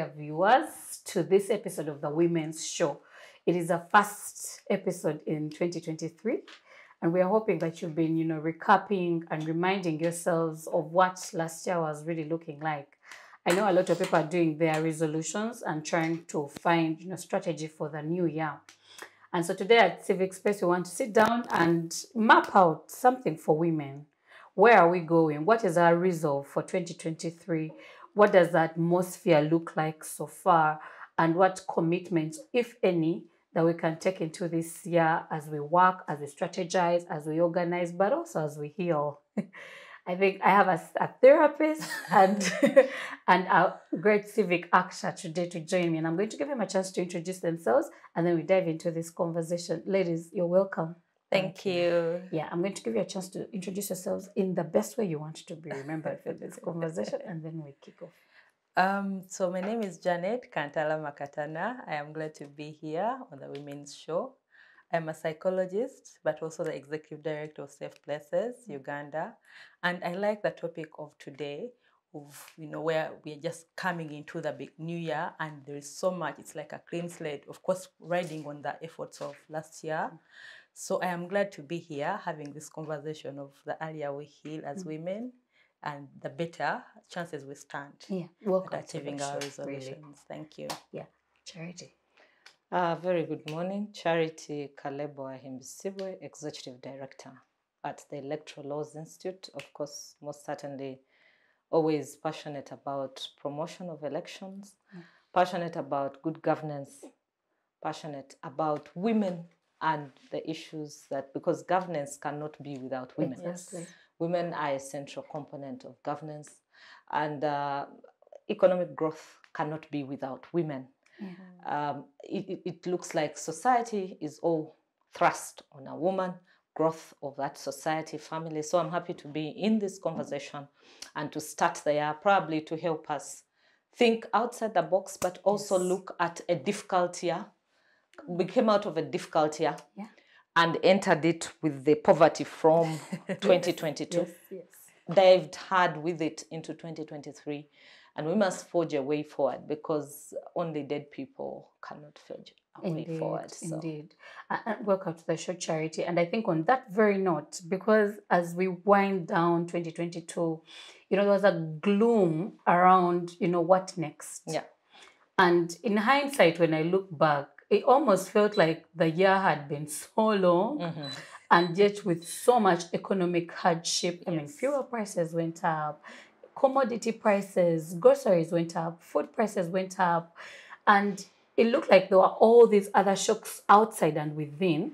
dear viewers, to this episode of the Women's Show. It is a first episode in 2023, and we are hoping that you've been, you know, recapping and reminding yourselves of what last year was really looking like. I know a lot of people are doing their resolutions and trying to find, you know, strategy for the new year. And so today at Civic Space, we want to sit down and map out something for women. Where are we going? What is our resolve for 2023? What does the atmosphere look like so far? And what commitments, if any, that we can take into this year as we work, as we strategize, as we organize, but also as we heal. I think I have a, a therapist and and a great civic actor today to join me, and I'm going to give them a chance to introduce themselves, and then we dive into this conversation. Ladies, you're welcome. Thank you. Yeah, I'm going to give you a chance to introduce yourselves in the best way you want to be remembered for this conversation, and then we kick off. Um, so my name is Janet Kantala Makatana. I am glad to be here on the Women's Show. I'm a psychologist, but also the executive director of Safe Places, Uganda. And I like the topic of today of, you know, where we are just coming into the big new year and there is so much, it's like a clean slate, of course, riding on the efforts of last year. So I am glad to be here having this conversation of the earlier we heal as women and the better chances we stand Yeah, at welcome. to the achieving our show, resolutions. really. Thank you. Yeah, charity. Uh, very good morning. Charity Kalebbo Ahimbisibwe, Executive Director at the Electoral Laws Institute. Of course, most certainly always passionate about promotion of elections, passionate about good governance, passionate about women and the issues that, because governance cannot be without women. Exactly. Women are a central component of governance, and uh, economic growth cannot be without women um, it, it- it looks like society is all thrust on a woman, growth of that society, family. So I'm happy to be in this conversation and to start there, probably to help us think outside the box, but also Yes. look at a difficult year. We came out of a difficult year Yeah. and entered it with the poverty from 2022 Yes, yes. dived hard with it into 2023 and we must forge a way forward because only dead people cannot forge a way forward so indeed. And welcome to the show, Charity. And I think on that very note, because as we wind down 2022, you know, there was a gloom around, you know, what next? yeah And in hindsight, when I look back, it almost felt like the year had been so long Mm-hmm. and yet with so much economic hardship. I mean, fuel prices went up, commodity prices, groceries went up, food prices went up, and it looked like there were all these other shocks outside and within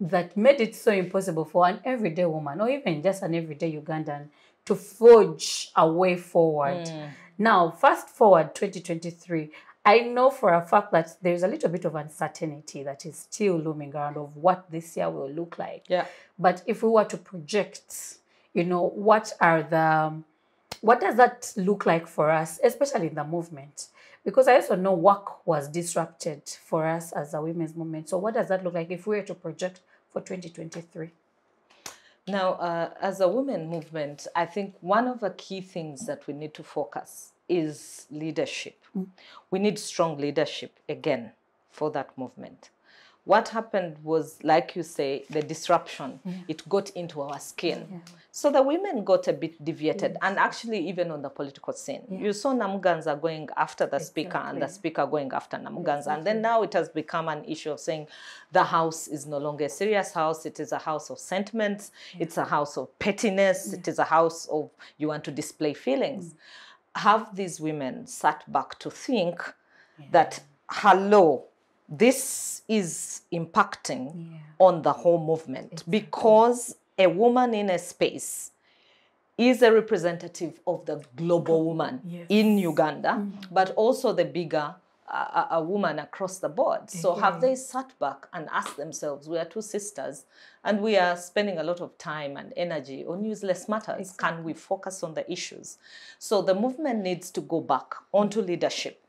that made it so impossible for an everyday woman or even just an everyday Ugandan to forge a way forward. Mm. Now, fast forward 2023, I know for a fact that there's a little bit of uncertainty that is still looming around of what this year will look like. yeah But if we were to project, you know, what are the, what does that look like for us, especially in the movement? Because I also know work was disrupted for us as a women's movement. So what does that look like if we were to project for 2023? now uh, as a women movement i think one of the key things that we need to focus is leadership. We need strong leadership again for that movement. What happened was like you say the disruption. It got into our skin. So the women got a bit deviated and actually even on the political scene. You saw namuganza going after the speaker and the speaker going after namuganza and then now it has become an issue of saying the house is no longer a serious house. It is a house of sentiments. It's a house of pettiness. It is a house of you want to display feelings mm. Have these women sat back to think that hello this is impacting Yeah. on the whole movement because a woman in a space is a representative of the global woman Yes. in Uganda, mm-hmm. but also the bigger uh, a woman across the board. So have they sat back and asked themselves, we are two sisters and we are spending a lot of time and energy on useless matters. Can we focus on the issues? So the movement needs to go back onto leadership.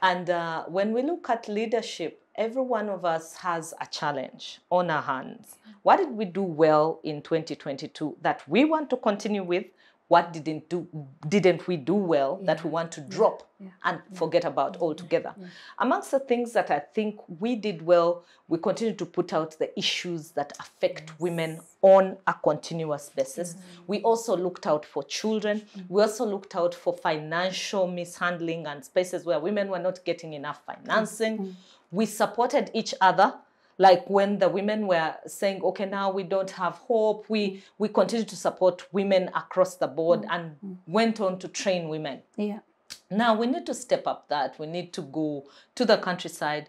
And uh, when we look at leadership, every one of us has a challenge on our hands. What did we do well in 2022 that we want to continue with? What didn't do didn't we do well that we want to drop and forget about altogether. Amongst the things that I think we did well, we continue to put out the issues that affect women on a continuous basis. Mm-hmm. We also looked out for children. Mm-hmm. We also looked out for financial mishandling and spaces where women were not getting enough financing. Mm-hmm. We supported each other like when the women were saying okay now we don't have hope we we continue to support women across the board mm-hmm. and mm-hmm. went on to train women. Yeah. now we need to step up that. We need to go to the countryside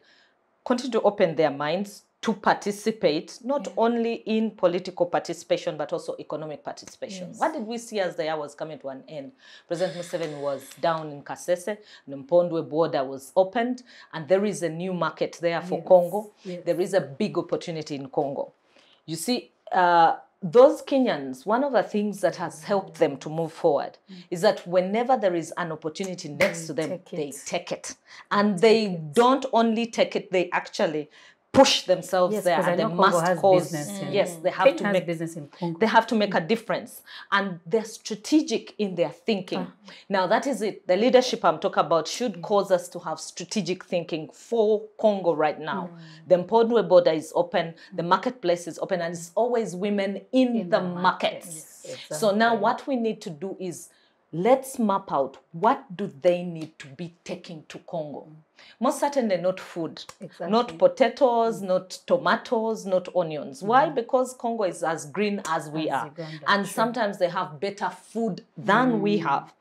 continue to open their minds to participate not only in political participation but also economic participation. What did we see as the year was coming to an end? President museveni was down in kasese the mpondwe border was opened and there is a new market there for Yes, congo. Yes. there is a big opportunity in congo. You see uh, those Kenyans, one of the things that has helped them to move forward is that whenever there is an opportunity next to them, take they take it. And they don't only take it, they actually push themselves Yes, there and they Congo must cause in- yes they have Kenya to make business in Congo. they have to make a difference and they're strategic in their thinking. Ah. Now that is it. The leadership i'm talking about should mm. cause us to have strategic thinking for congo right now. Mm. The mpondwe border is open the mm. marketplace is open and it's always women in, the, the markets markets, so now what we need to do is let's map out what do they need to be taking to congo. Most certainly not food Exactly. not potatoes mm. not tomatoes not onions. Why? Mm. Because congo is as green as we As are. Uganda, and true. sometimes they have better food than we mm. have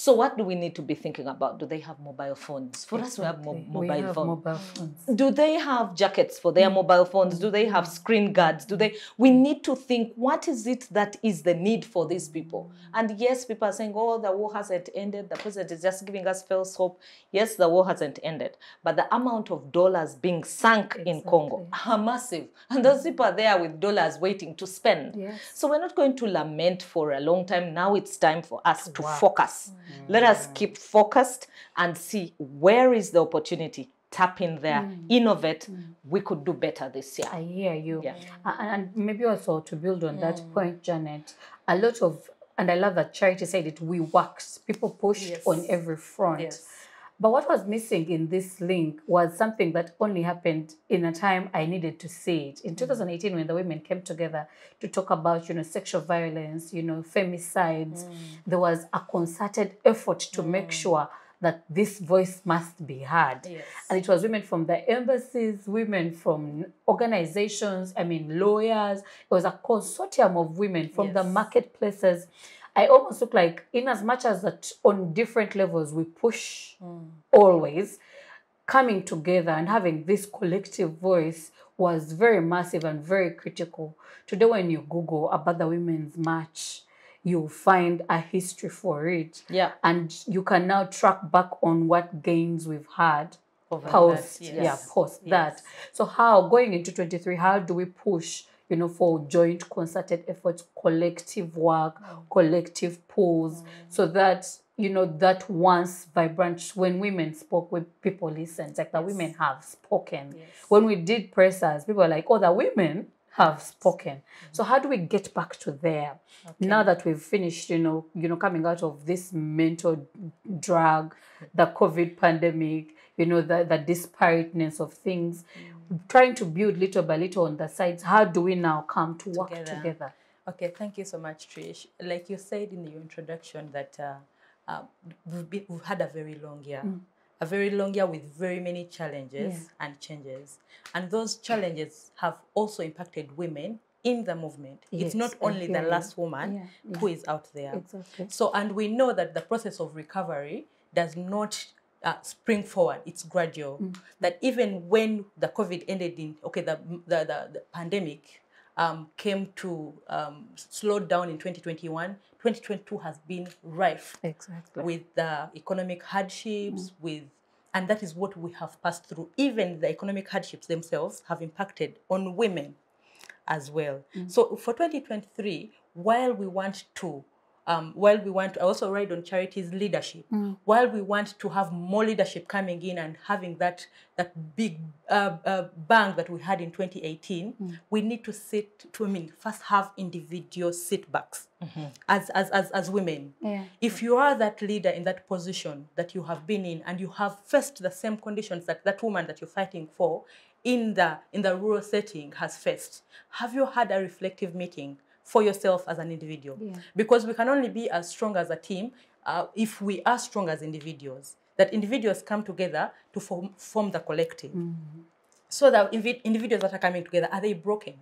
so what do we need to be thinking about? Do they have mobile phones? For us we have mo- we have phones. mobile phones. do they have jackets for their mm. mobile phones? Do they have screen guards? Do they we need to think what is it that is the need for these people? And yes people are saying oh the war hasn't ended. The president is just giving us false hope. Yes the war hasn't ended. But the amount of dollars being sunk in congo are massive. And those people are there with dollars waiting to spend. Yes. so we're not going to lament for a long time. Now it's time for us to focus mm. Let us mm. keep focused and see where is the opportunity tap in there mm. innovate mm. we could do better this year I hear you. Yeah. A- And maybe also to build on that point, Janet, a lot of, and I love that Charity said it, we worked. People pushed Yes. on every front. Yes. But what was missing in this link was something that only happened in a time I needed to see it. In mm-hmm. 2018, when the women came together to talk about, you know, sexual violence, you know, femicides, mm. there was a concerted effort to make mm. sure that this voice must be heard. Yes. And it was women from the embassies, women from organizations, I mean, lawyers. It was a consortium of women from the marketplaces. I almost look like, in as much as that on different levels we push hmm. always, coming together and having this collective voice was very massive and very critical. Today, when you Google about the Women's March, you'll find a history for it. yeah And you can now track back on what gains we've had Over post, that, yeah, yes. post Yes. that. So how going into 23, how do we push, you know, for joint concerted efforts, collective work, mm. collective pulls, mm. so that you know that once vibrant when women spoke when people listened. Like the women have spoken. Yes. when we did pressers people were like oh the women have spoken. Mm-hmm. So how do we get back to there now that we've finished you know you know coming out of this mental drag the covid pandemic you know the, the disparateness of things mm. Trying to build little by little on the sides how do we now come to work Together. together Okay, thank you so much, Trish. Like you said in your introduction, that uh, uh, we've, been, we've had a very long year, a very long year with very many challenges and changes. And those challenges have also impacted women in the movement. Yes, it's not only the last woman Yeah, who is out there. Exactly. So, and we know that the process of recovery does not uh, spring forward; it's gradual. That even when the COVID ended in okay, the the the, the pandemic um, came to um, slow down in 2021. 2022 has been rife exactly with the economic hardships, with and that is what we have passed through. Even the economic hardships themselves have impacted on women as well. So for 2023, while we want to um, while we want to also ride on charities leadership, while we want to have more leadership coming in and having that that big uh, uh, bang that we had in 2018, we need to sit to I mean first have individual setbacks as, as as as women. Yeah. If you are that leader in that position that you have been in and you have faced the same conditions that that woman that you're fighting for in the in the rural setting has faced, have you had a reflective meeting for yourself as an individual? Yeah. Because we can only be as strong as a team uh, if we are strong as individuals. That individuals come together to form, form the collective. So the invi- individuals that are coming together, are they broken?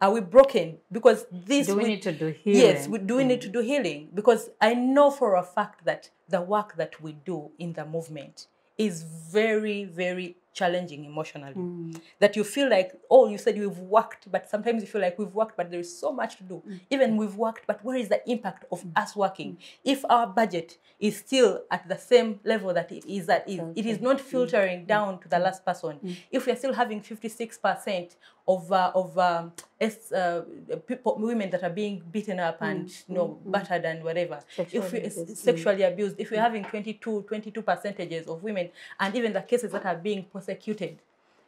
Are we broken? Because this Do we will- need to do healing? Yes, we, do we need to do healing? Because I know for a fact that the work that we do in the movement is very, very challenging emotionally. Mm. That you feel like, oh, you said you've worked, but sometimes you feel like we've worked, but there is so much to do. Mm. Even we've worked, but where is the impact of mm. us working? If our budget is still at the same level that it is at, it, it is not filtering down to the last person. If we are still having 56% of uh, of um, uh, people, women that are being beaten up and you know battered and whatever, if we Sexually abused. sexually abused, if we're having 22, 22 percentages of women, and even the cases that are being prosecuted,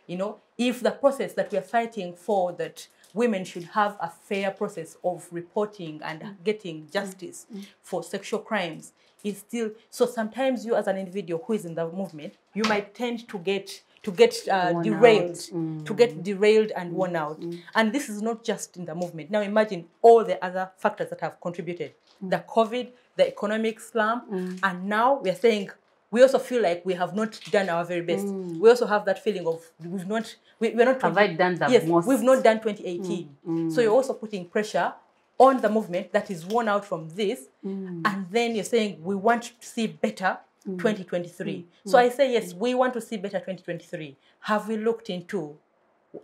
you know, if the process that we are fighting for that women should have a fair process of reporting and mm. getting justice mm. Mm. for sexual crimes is still so sometimes you as an individual who is in the movement you might tend to get to get uh, derailed out. to get derailed and worn out. And this is not just in the movement. Now imagine all the other factors that have contributed the covid the economic slump and now we are saying we also feel like we have not done our very best. Mm. We also have that feeling of we've not we, we're not Have I done the yes, most? we've not done 2018. Mm, mm. So you're also putting pressure on the movement that is worn out from this, and then you're saying we want to see better 2023. So I say yes, we want to see better 2023. Have we looked into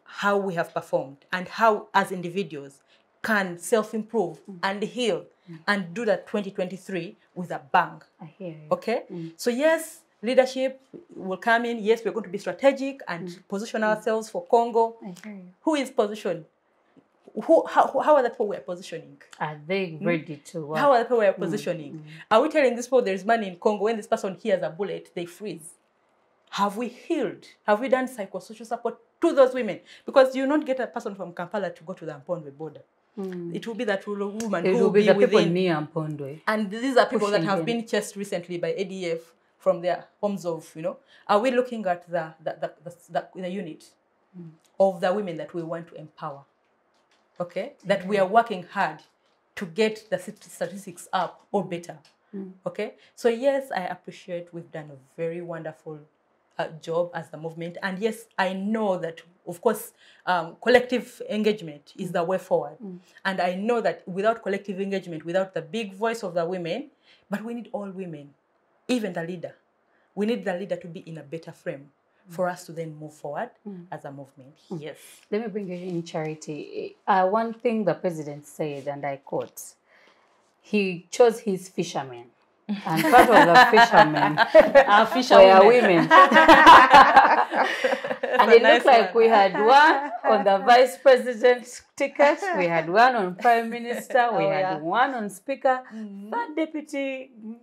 how we have performed and how as individuals can self-improve mm. and heal mm. and do that 2023 with a bang? I hear you. Okay. Mm. So yes, leadership will come in. Yes, we're going to be strategic and position ourselves for Congo. I hear you. Who is positioned? Who how, how are the people we're positioning? Are they hmm? ready to work? How are the people we're positioning? Are we telling this people there's money in Congo when this person hears a bullet, they freeze? Have we healed? Have we done psychosocial support to those women? Because you don't get a person from Kampala to go to the Mpondwe border. Hmm. It will be that rural woman it who will be people within near Mpondwe. and these are people that have them. been chased recently by ADF from their homes of, you know. Are we looking at the the, the, the, the, the unit hmm. of the women that we want to empower? Okay? That we are working hard to get the statistics up or better. Hmm. Okay? So, yes, I appreciate we've done a very wonderful uh, job as the movement. And yes, I know that, of course, um, collective engagement is the way forward. And I know that without collective engagement, without the big voice of the women, but we need all women, even the leader. We need the leader to be in a better frame for us to then move forward as a movement. Yes. Let me bring you in charity. Uh, one thing the president said, and I quote, he chose his fishermen. And part of the fishermen Our fisher were women. and it looked like we had one on the vice president's ticket, we had one on prime minister, we Oh, had yeah. one on speaker. Third deputy mm,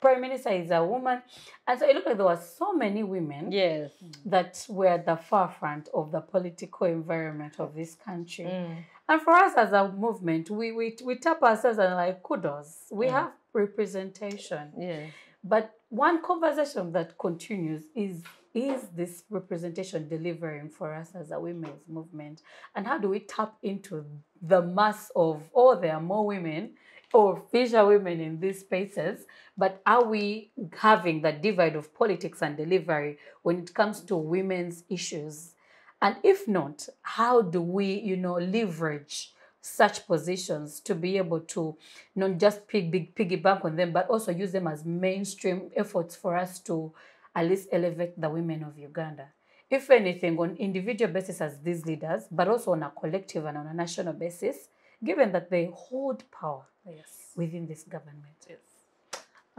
prime minister is a woman. And so it looked like there were so many women Yes. that were at the forefront of the political environment of this country. Mm. And for us as a movement, we, we, we tap ourselves and like kudos. We Mm. have representation. Yes. But one conversation that continues is is this representation delivering for us as a women's movement? And how do we tap into the mass of, oh, there are more women or fisher women in these spaces, but are we having that divide of politics and delivery when it comes to women's issues? And if not, how do we, you know, leverage such positions to be able to not just pig, piggyback on them, but also use them as mainstream efforts for us to at least elevate the women of Uganda. If anything, on individual basis as these leaders, but also on a collective and on a national basis, given that they hold power Yes. within this government.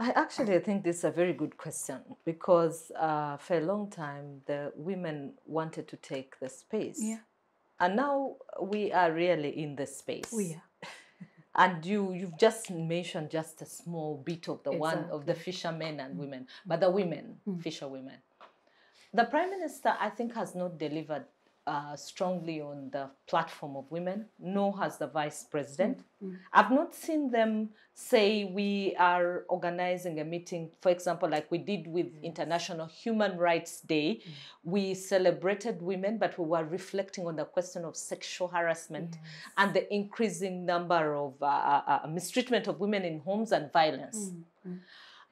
I actually think this is a very good question because uh, for a long time the women wanted to take the space. Yeah. And now we are really in the space. We are. and you you've just mentioned just a small bit of the one of the fishermen and women, but the women, fisher women. The prime minister, I think, has not delivered uh, strongly on the platform of women, nor has the vice president. I've not seen them say we are organizing a meeting, for example, like we did with International Human Rights Day. We celebrated women, but we were reflecting on the question of sexual harassment and the increasing number of uh, uh, uh, mistreatment of women in homes and violence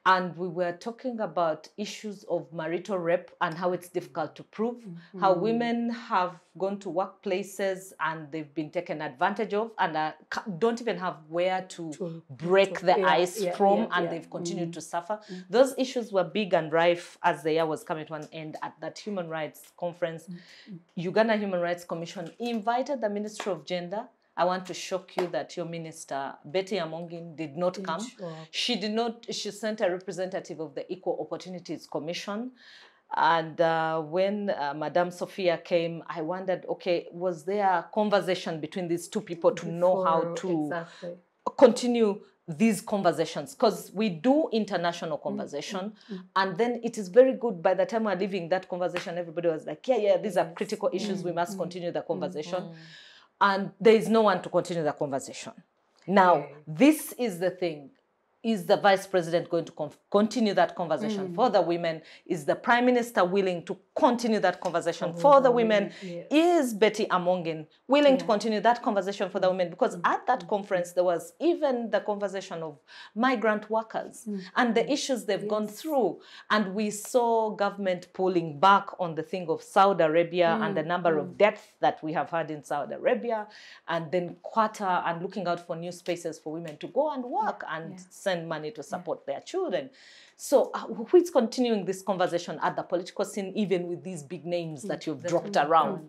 and we were talking about issues of marital rape and how it's difficult to prove mm-hmm. how women have gone to workplaces and they've been taken advantage of and ca- don't even have where to, To- break the yeah, ice yeah, from yeah, and they've continued mm-hmm. to suffer. Mm-hmm. Those issues were big and rife as the year was coming to an end at that human rights conference. Uganda human rights commission invited the ministry of gender I want to shock you that your minister, Betty Amongi, did not come. show. She did not, she sent a representative of the Equal Opportunities Commission. And uh, when uh, Madame Sophia came, I wondered, okay, was there a conversation between these two people to know how to exactly. continue these conversations because we do international conversation mm, mm, mm. and then it is very good by the time we're leaving that conversation everybody was like yeah yeah these are critical issues we must continue the conversation and there is no one to continue the conversation. Now this is the thing is the vice president going to con- continue that conversation mm. for the women? Is the prime minister willing to continue that conversation for the women is betty amongi willing to continue that conversation for the women? Because mm. at that conference there was even the conversation of migrant workers mm. and the issues they've gone through. And we saw government pulling back on the thing of saudi arabia and the number of deaths that we have had in saudi arabia and then Qatar and looking out for new spaces for women to go and work and send money to support their children so uh, who is continuing this conversation at the political scene even with these big names that you've dropped around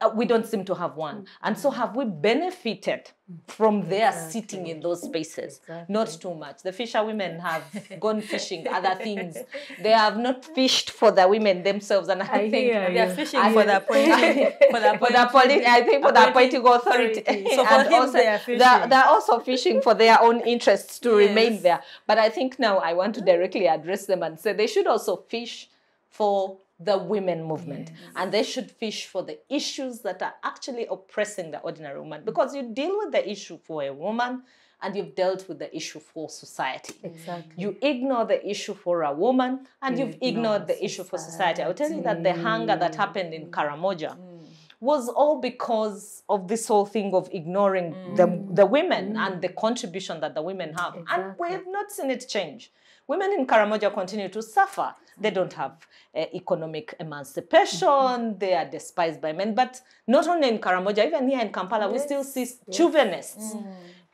uh, we don't seem to have one. And so have we benefited from their sitting in those spaces? Not too much. The fisherwomen have gone fishing, other things. They have not fished for the women themselves. And I, I think They are fishing I for the appointing, for the for the appointing- I think for the appointing appointing authority. authority. So for And him, also they are They're, fishing. they're also fishing for their own interests to remain there. But I think now I want to directly address them and say they should also fish for the women movement and they should fish for the issues that are actually oppressing the ordinary woman because you deal with the issue for a woman and you've dealt with the issue for society. Exactly. You ignore the issue for a woman and You you've ignored ignore the issue for society. I will tell you that the hunger that mm. happened in Karamoja mm. was all because of this whole thing of ignoring the, mm. the women and the contribution that the women have. And we have not seen it change. Women in Karamoja continue to suffer. They don't have uh, economic emancipation. They are despised by men. But not only in Karamoja, even here in Kampala, we still see chauvinists.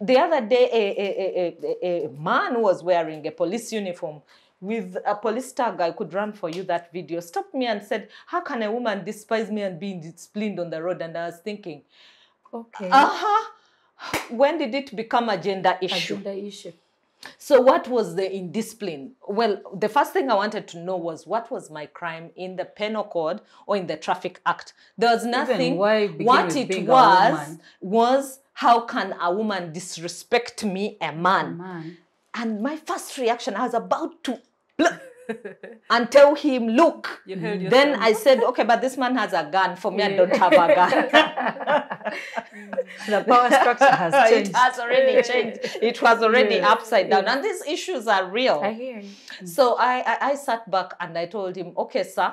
The other day, a, a, a, a, a man was wearing a police uniform with a police tag. I could run for you that video. Stopped me and said, How can a woman despise me and be disciplined on the road? And I was thinking, Okay. uh huh. When did it become a gender issue? Agenda issue. So, what was the indiscipline? Well, the first thing I wanted to know was what was my crime in the penal code or in the traffic act? There was nothing. why begin what it a was was how can a woman disrespect me, a man? Man. And my first reaction, I was about to and tell him, look. You Then. I said, okay, but this man has a gun. For me, I don't have a gun. The power structure has changed. it has already changed. It was already Yes. upside down. And these issues are real. I hear you. So I, I, I sat back and I told him, okay, sir,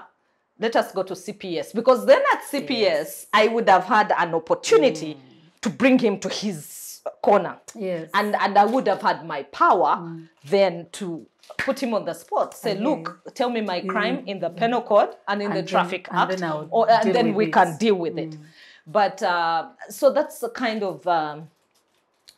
let us go to CPS. Because then at CPS, I would have had an opportunity mm. to bring him to his corner. Yes. And, and I would have had my power mm. then to put him on the spot. Say, look, tell me my crime in the penal code and in And the then- traffic and act. then or, and then we it. can deal with it. Mm. But uh, so that's the kind of um,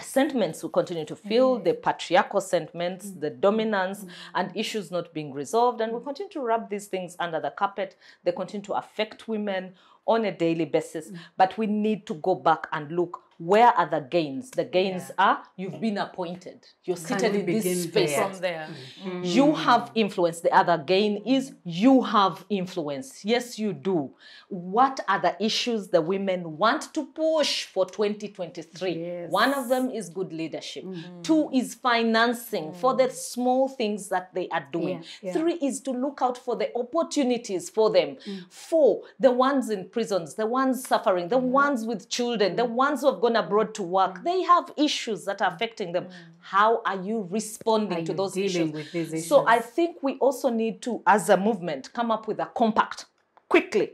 sentiments we continue to feel mm. the patriarchal sentiments, mm. the dominance, and issues not being resolved. And we continue to rub these things under the carpet. They continue to affect women on a daily basis. But we need to go back and look where are the gains? The gains are you've been appointed. You're seated in this begin space. there? From there. Mm. Mm. You have influence. The other gain is you have influence. Yes, you do. What are the issues the women want to push for 2023? Yes. One of them is good leadership. Mm-hmm. Two is financing mm. for the small things that they are doing. Yeah, yeah. Three is to look out for the opportunities for them. Four, the ones in prisons, the ones suffering, the mm-hmm. ones with children, the ones who have gone abroad to work. Mm. They have issues that are affecting them. Mm. How are you responding Are to you those issues? these So I think we also need to, as a movement, come up with a compact quickly.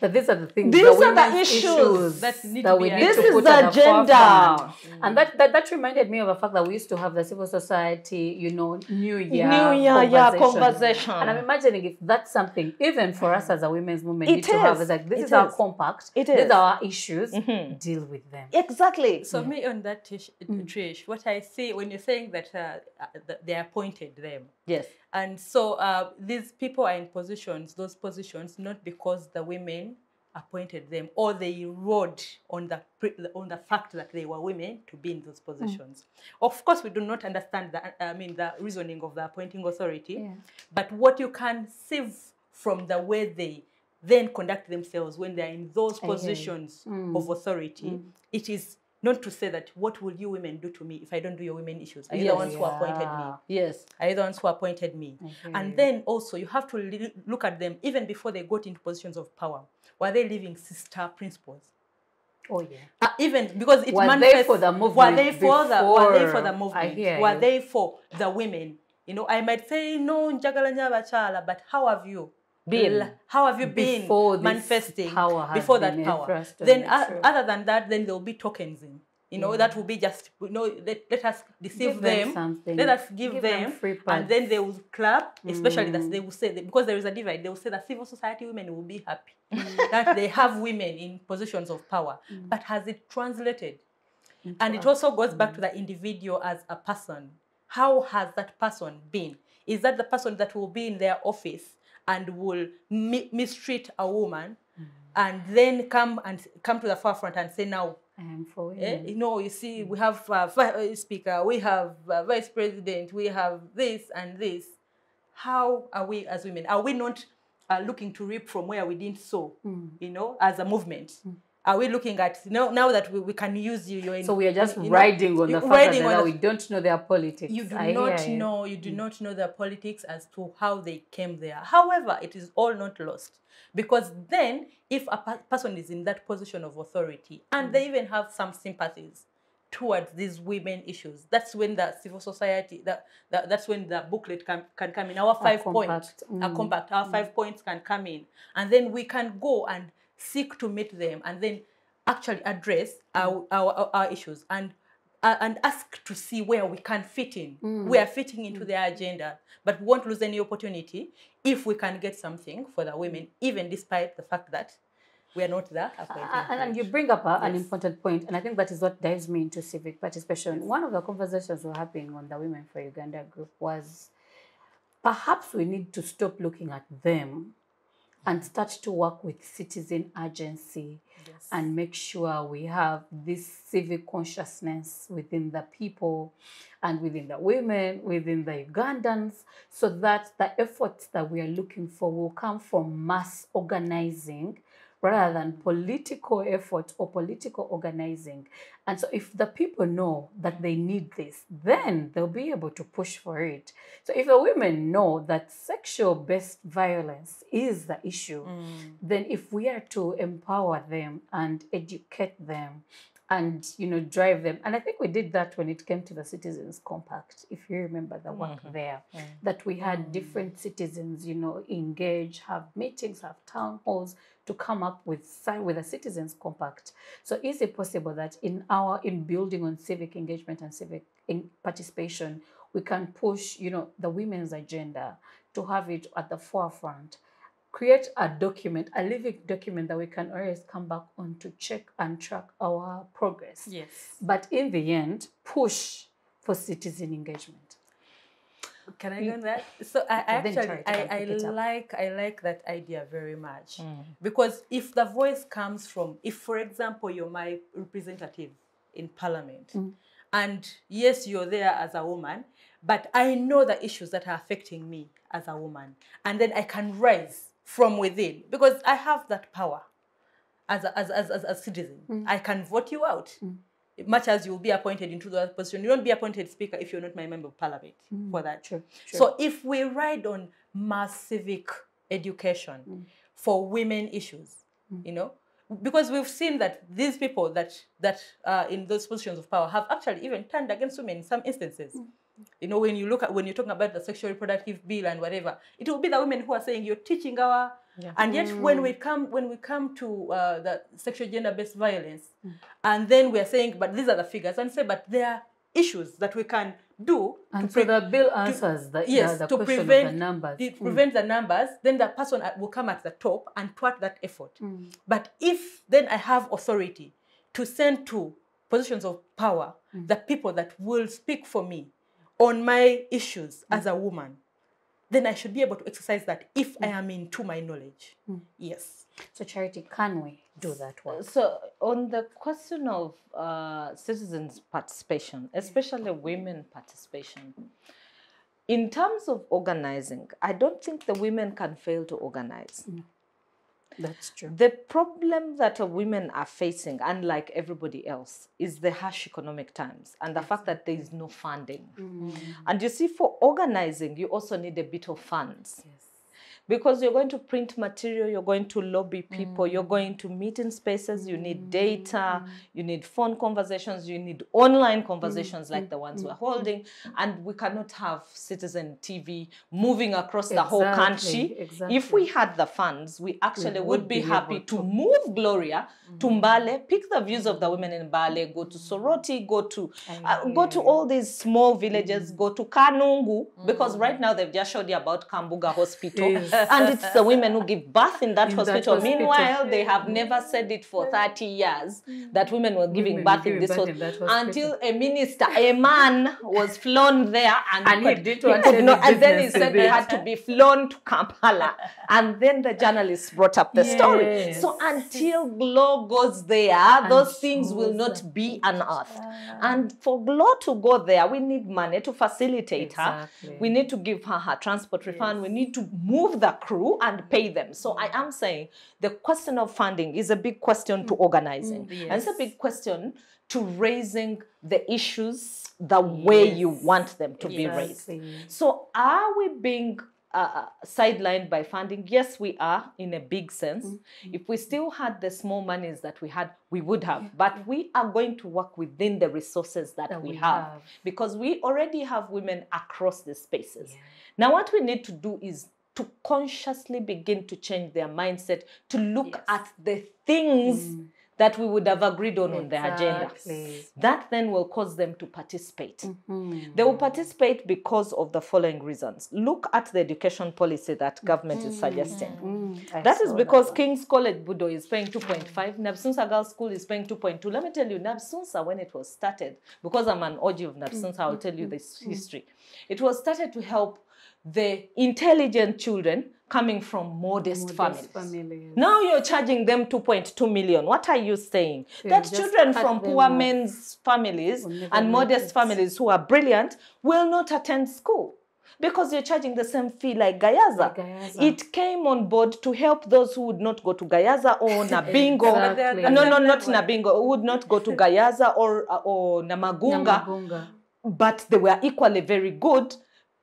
But these are the things. These the are the women's issues that need that to we be need This to is the agenda. forefront. And that, that that reminded me of the fact that we used to have the civil society, you know, New Year, New Year, yeah, conversation. conversation. And I'm imagining if that's something, even for us as a women's movement, It need to have is. is like this It is our compact. it is. These are our issues. Mhm. Deal with them. Exactly. So me on that, Tish, Mm. Trish, what I see when you're saying that uh, uh, that they appointed them, yes. and so uh, these people are in positions, those positions, not because the women appointed them or they rode on the on the fact that they were women to be in those Mm. positions. Of course, we do not understand the I mean the reasoning of the appointing authority, Yeah. but what you can see from the way they then conduct themselves when they are in those I hear you. positions Mm. of authority, it is not to say that what will you women do to me if I don't do your women issues? Are you Yes. the ones who appointed me? Yes. Are you the ones who appointed me? And then also you have to look at them even before they got into positions of power. Were they living sister principles? Oh yeah. Uh, even because it Were they for the Were movement they for the? Were they for the movement? I hear were you. they for the women? You know, I might say no, njagala nyabachala, but how have you Been. L- How have you been manifesting before that power? Then, uh, other than that, then there will be tokens in. You know, that will be just you know let, let us deceive Give them something. let us give, Give them them, free and then they will clap. Especially that Mm. they will say that because there is a divide. They will say that civil society women will be happy that they have women in positions of power. Mm. But has it translated? and it also goes back to the individual as a person. How has that person been? Is that the person that will be in their office and will mi- mistreat a woman and then come and come to the forefront and say, now, I am for eh, women. you know, you see, we have uh, uh, speaker, we have uh, vice president, we have this and this. How are we as women? Are we not uh, looking to reap from where we didn't sow? Mm. You know, as a movement. Are we looking at know, now that we, we can use you? In, So we are just know, riding on the fact that now the- we don't know their politics. you do I not you. know you do not know their politics as to how they came there. However it is all not lost. Because then if a per- person is in that position of authority and they even have some sympathies towards these women issues that's when the civil society that, that that's when the booklet can, can come in. Our five point compact, a mm, compact our five points can come in. And then we can go and seek to meet them and then actually address our, our, our, our issues and uh, and ask to see where we can fit in. We are fitting into their agenda, but we won't lose any opportunity if we can get something for the women, even despite the fact that we are not the appointed Uh, and, and you bring up a, an important point, and I think that is what dives me into civic participation. One of the conversations we're having on the Women for Uganda group was perhaps we need to stop looking at them and start to work with citizen agency Yes. and make sure we have this civic consciousness within the people and within the women, within the Ugandans, so that the efforts that we are looking for will come from mass organizing rather than political effort or political organizing. And so if the people know that they need this, then they'll be able to push for it. So if the women know that sexual based violence is the issue, mm. then if we are to empower them and educate them and you know drive them. And i think we did that when it came to the citizens compact if you remember the work mm-hmm. there that we had mm. different citizens you know engage have meetings have town halls to come up with si- with a citizens compact. So is it possible that in our in building on civic engagement and civic in participation we can push you know the women's agenda to have it at the forefront create a document, a living document that we can always come back on to check and track our progress. yes. But in the end, push for citizen engagement. Can I go on that? So I actually I, I pick it up. like I like that idea very much mm. because if the voice comes from if for example you're my representative in parliament. Mm. And yes, you're there as a woman, but I know the issues that are affecting me as a woman. And then I can rise from within because I have that power as a, as, as, as a citizen. Mm. I can vote you out. Mm. Much as you'll be appointed into that position, you don't be appointed speaker if you're not my member of parliament mm. for that. True, true. So if we ride on mass civic education for women issues, you know, because we've seen that these people that that are in those positions of power have actually even turned against women in some instances. You know, when you look at when you're talking about the sexual reproductive bill and whatever, it will be the women who are saying you're teaching our and yet mm. when we come when we come to uh, the sexual gender based violence, mm. and then we're saying, but these are the figures, and say, but there are issues that we can do And to so pre- the bill answers the, yes, the, the to question prevent of the numbers. it mm. prevent the numbers, then the person at- will come at the top and thwart that effort. But if then I have authority to send to positions of power the people that will speak for me on my issues mm. as a woman, then I should be able to exercise that if I mm. am into my knowledge. Mm. Yes. So, Charity, can we do that work? So, on the question of uh, citizens' participation, especially women participation, in terms of organizing, I don't think the women can fail to organize. That's true. The problem that women are facing, unlike everybody else, is the harsh economic times and the fact that there is no funding. Mm. And you see, for organizing, you also need a bit of funds. Because you're going to print material, you're going to lobby people, you're going to meet in spaces, you need data, you need phone conversations, you need online conversations like the ones we're holding. And we cannot have citizen TV moving across the whole country. Exactly, If we had the funds, we actually would would be happy to to. move Gloria to Mbale, pick the views of the women in Mbale, go to Soroti, go to uh, go to all these small villages, go to Kanungu, because right now they've just showed you about Kambuga Hospital, Yes. And it's the women who give birth in that, In that hospital. hospital. Meanwhile, they have mm. never said it for 30 years mm. that women were giving Women birth in this birth hospital in hospital. until a minister, a man, was flown there and, And he could- didn't he could not- and then he said they had to be flown to Kampala. And then the journalists brought up the story. So until Glow goes there, those things will not be unearthed. And for Glow to go there, we need money to facilitate her. We need to give her her transport refund. We need to move the crew and pay them. So I am saying the question of funding is a big question to mm. organizing. Mm, and it's a big question to raising the issues the way you want them to be raised. So are we being uh, uh, sidelined by funding? Yes, we are in a big sense. Mm-hmm. If we still had the small monies that we had, we would have. But we are going to work within the resources that, That we, we have, have. because we already have women across the spaces. Now, what we need to do is to consciously begin to change their mindset to look at the things mm. that we would have agreed on on the agenda. That then will cause them to participate. Mm-hmm. They will participate because of the following reasons. Look at the education policy that government is mm-hmm. suggesting. Mm, I That is because one. King's College Budo is paying 2.5, Nabisunsa Girls School is paying 2.2. Let me tell you, Nabisunsa, when it was started, because I'm an OG of Nabisunsa, I'll tell you this history. It was started to help the intelligent children coming from modest, Modest families. families. Now you're charging them 2.2 million. What are you saying? So that children from poor men's families and modest it. families who are brilliant will not attend school because you're charging the same fee like Gayaza. Like Gayaza. It came on board to help those who would not go to Gayaza or Nabingo. Exactly. No, no, not Nabingo. Who would not go to Gayaza or or Namagunga Namagunga. but they were equally very good.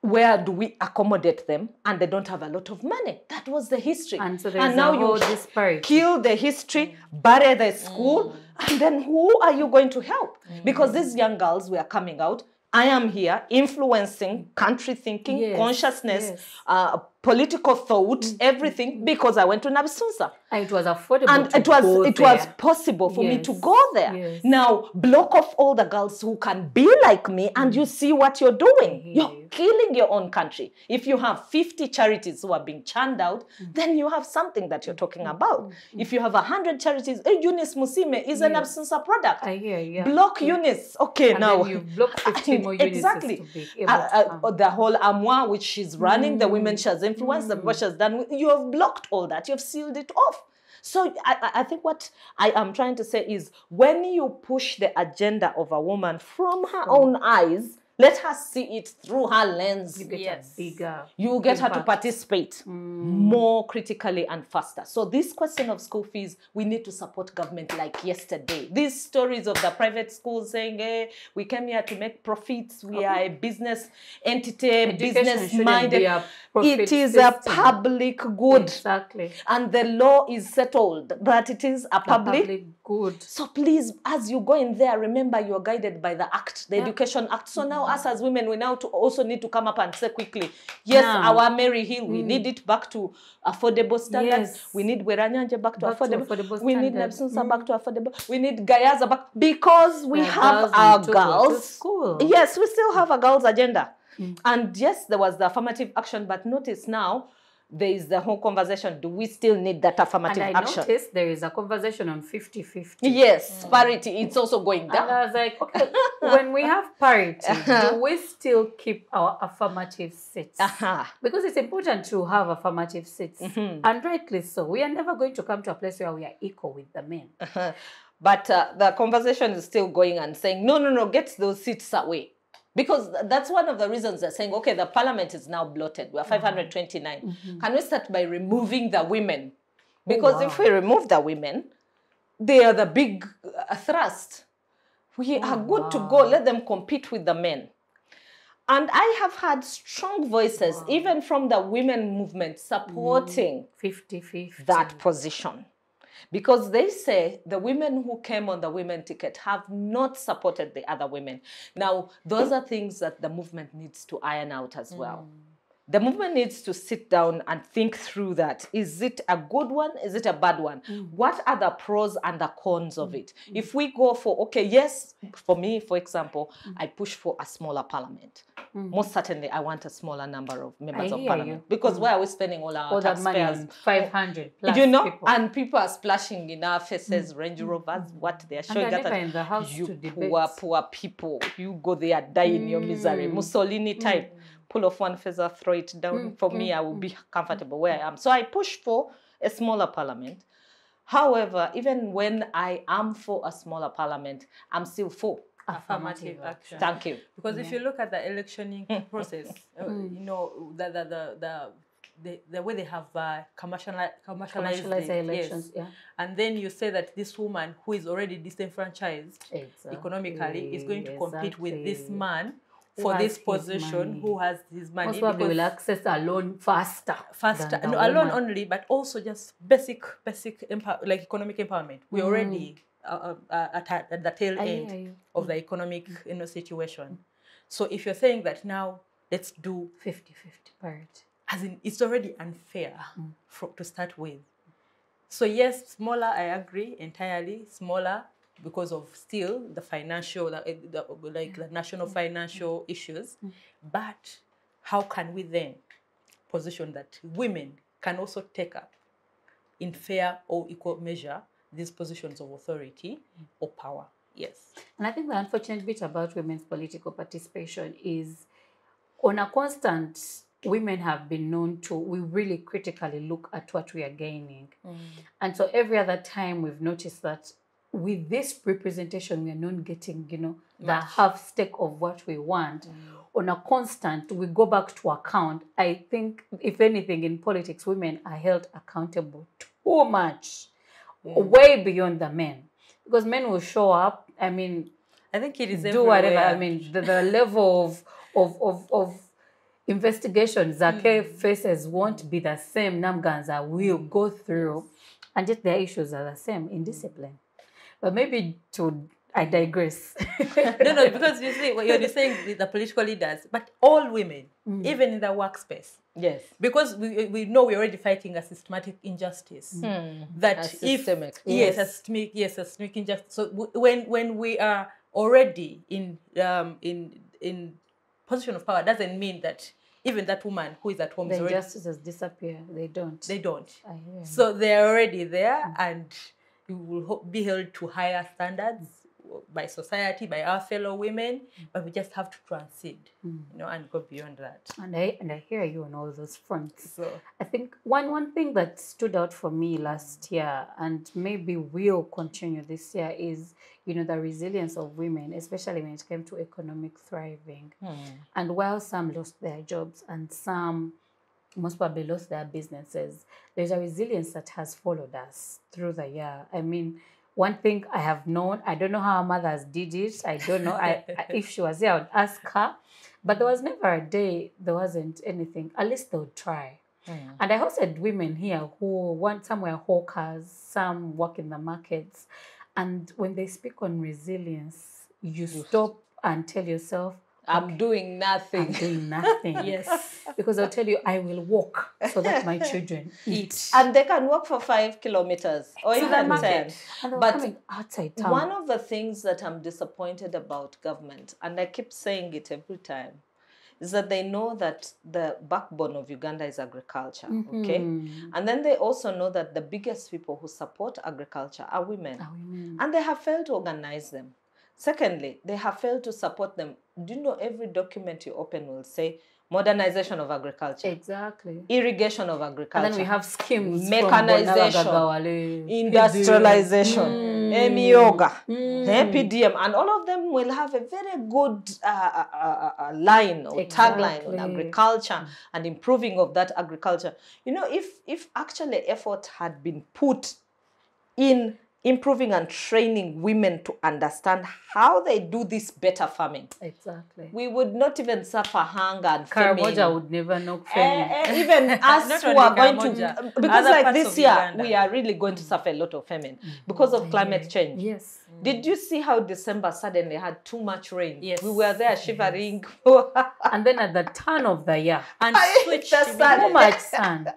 Where do we accommodate them? And they don't have a lot of money. That was the history. And so there's a whole disparity. kill the history, bury the school, mm. and then who are you going to help? Mm. Because these young girls were coming out. I am here influencing country thinking, Yes, consciousness, yes. uh, political thought, mm. everything, because I went to Nabisunsa And it was affordable. and it was it was possible for me to go there. Yes. now block off all the girls who can be like me and mm. you see what you're doing. Hear you're killing your own country. If you have 50 charities who are being churned out mm. then you have something that you're talking mm-hmm. about. Mm-hmm. If you have 100 charities hey, Eunice Musiime is an Yes. Absensa product. I hear, yeah. block Eunice. Okay And now you block 15 more units exactly. to be uh, able Uh, uh, the whole Amwa which she's running the women Shazem influence the what she has mm. done. You have blocked all that. You have sealed it off. So I, I- think what I am trying to say is when you push the agenda of a woman from her mm. own eyes, let her see it through her lens. You get Yes. bigger. You get her to impact. participate mm. more critically and faster. So this question of school fees, we need to support government like yesterday. These stories of the private schools saying, "Hey, we came here to make profits. We are a business entity, Education business minded. be a profit It is a public good, Exactly. and the law is settled that it is a A public. public good. So please, as you go in there, remember you are guided by the Act, the Yeah. Education Act. So now, us as women, we now to also need to come up and say quickly, yes, Now. our Mary Hill, we mm. need it back to affordable standards. Yes. We need Weranyanje back to Back to affordable. affordable we need standards. Nabisunsa mm. back to affordable. We need Gayaza back because we The have our need to go to girls. Yes, we still have a girls' agenda. Mm. And yes, there was the affirmative action, but notice now there is the whole conversation. Do we still need that affirmative And I action? noticed there is a conversation on 50-50. Yes, parity. It's also going And down. I was like, okay, when we have parity, do we still keep our affirmative seats? Aha. Because it's important to have affirmative seats. Mm-hmm. And rightly so. We are never going to come to a place where we are equal with the men. But uh, the conversation is still going and saying, no, no, no, get those seats away. Because that's one of the reasons they're saying, okay, the parliament is now bloated. We're mm-hmm. 529. Mm-hmm. Can we start by removing the women? Oh, because if wow. we remove the women, they are the big uh, thrust. We oh, are good to go. Let them compete with the men. And I have had strong voices, even from the women movement, supporting mm, 50-50. that position. Because they say the women who came on the women ticket have not supported the other women. Now, those are things that the movement needs to iron out as well. Mm. The movement needs to sit down and think through that. Is it a good one? Is it a bad one? Mm. What are the pros and the cons of mm. it? Mm. If we go for, okay, yes, for me, for example, I push for a smaller parliament. Most certainly, I want a smaller number of members I of parliament. you. Because why are we spending all our All that money on 500 plus you know, people. and people are splashing in our faces, Range Rovers, what they are showing us. never in the house you poor, debate. poor people, you go there, die in your misery. Mussolini type, pull off one feather, throw it down. For me, I will be comfortable where I am. So I push for a smaller parliament. However, even when I am for a smaller parliament, I'm still for. affirmative action. Thank you. Because if you look at the electioning process, uh, Mm. you know the the the the, the, the way they have uh, commerciali- commercialized, Commercialize it, the elections. yes. Yeah. and then you say that this woman who is already disenfranchised Exactly. economically is going to compete with this man Who for this position who has his money Most probably will access a loan faster. faster no, alone woman. only but also just basic basic empower, like economic empowerment we're already uh, uh, at, at the tail Mm. I end you. of the economic you know situation so if you're saying that now let's do 50-50 parity. as in it's already unfair Mm. for, to start with so yes smaller i agree entirely smaller because of still the financial the, the, like the national mm-hmm. financial mm-hmm. issues. But how can we then position that women can also take up in fair or equal measure these positions of authority mm-hmm. or power? Yes. And I think the unfortunate bit about women's political participation is on a constant, women have been known to, we really critically look at what we are gaining. Mm. And so every other time we've noticed that with this representation, we are not getting, you know, the half stake of what we want. Mm. On a constant, we go back to account. I think, if anything, in politics, women are held accountable too much, mm. way beyond the men. Because men will show up, I mean, i think it is do whatever. I mean, the, the level of of of, of investigation Zaake mm. faces won't be the same. Namuganza will go through, and yet their issues are the same in discipline. But maybe to I digress. no, no, because you see, what you're saying with the political leaders, but all women, mm. even in the workspace, Yes. because we, we know we're already fighting a systematic injustice. Mm. Mm. That A if systemic. yes, a Yes. systemic yes, a systemic injustice. So when when we are already in um in in position of power, doesn't mean that even that woman who is at home the is already injustices disappear. They don't. they don't. I hear. So they're already there, and you will be held to higher standards by society, by our fellow women, mm. but we just have to transcend, mm. you know, and go beyond that. And I and I hear you on all those fronts. So I think one one thing that stood out for me last year and maybe will continue this year is you know the resilience of women, especially when it came to economic thriving. Hmm. And while some lost their jobs and some most probably lost their businesses, there's a resilience that has followed us through the year. I mean, one thing I have known, I don't know how our mothers did it. I don't know I, I- if she was here, I would ask her. But there was never a day there wasn't anything. At least they would try. Hmm. And I hosted women here who want some were hawkers, some work in the markets. And when they speak on resilience, you stop and tell yourself, I'm doing I'm nothing. doing nothing. yes, Because I'll tell you, I will walk so that my children eat. And they can walk for five kilometers or To the even ten. And they But outside town. One of the things that I'm disappointed about government, and I keep saying it every time, is that they know that the backbone of Uganda is agriculture. Okay. Mm-hmm. And then they also know that the biggest people who support agriculture are women. Are women. And they have failed to organize them. Secondly, they have failed to support them. Do you know every document you open will say modernization of agriculture, Exactly. irrigation of agriculture, And then we have schemes Mechanization, industrialization, Mm. Emyooga, Mm. eh, PDM, and all of them will have a very good uh, uh, uh, uh, line or tagline on agriculture and improving of that agriculture. You know, if if actually effort had been put in improving and training women to understand how they do this better farming, Exactly. we would not even suffer hunger and Karamoja famine. would never knock Eh, famine. eh, even us who are going to because like this year Uganda. we are really going to suffer a lot of famine because of climate change. Yes. Did you see how December suddenly had too much rain? Yes. We were there shivering. And then at the turn of the year, and I switch to too much sun.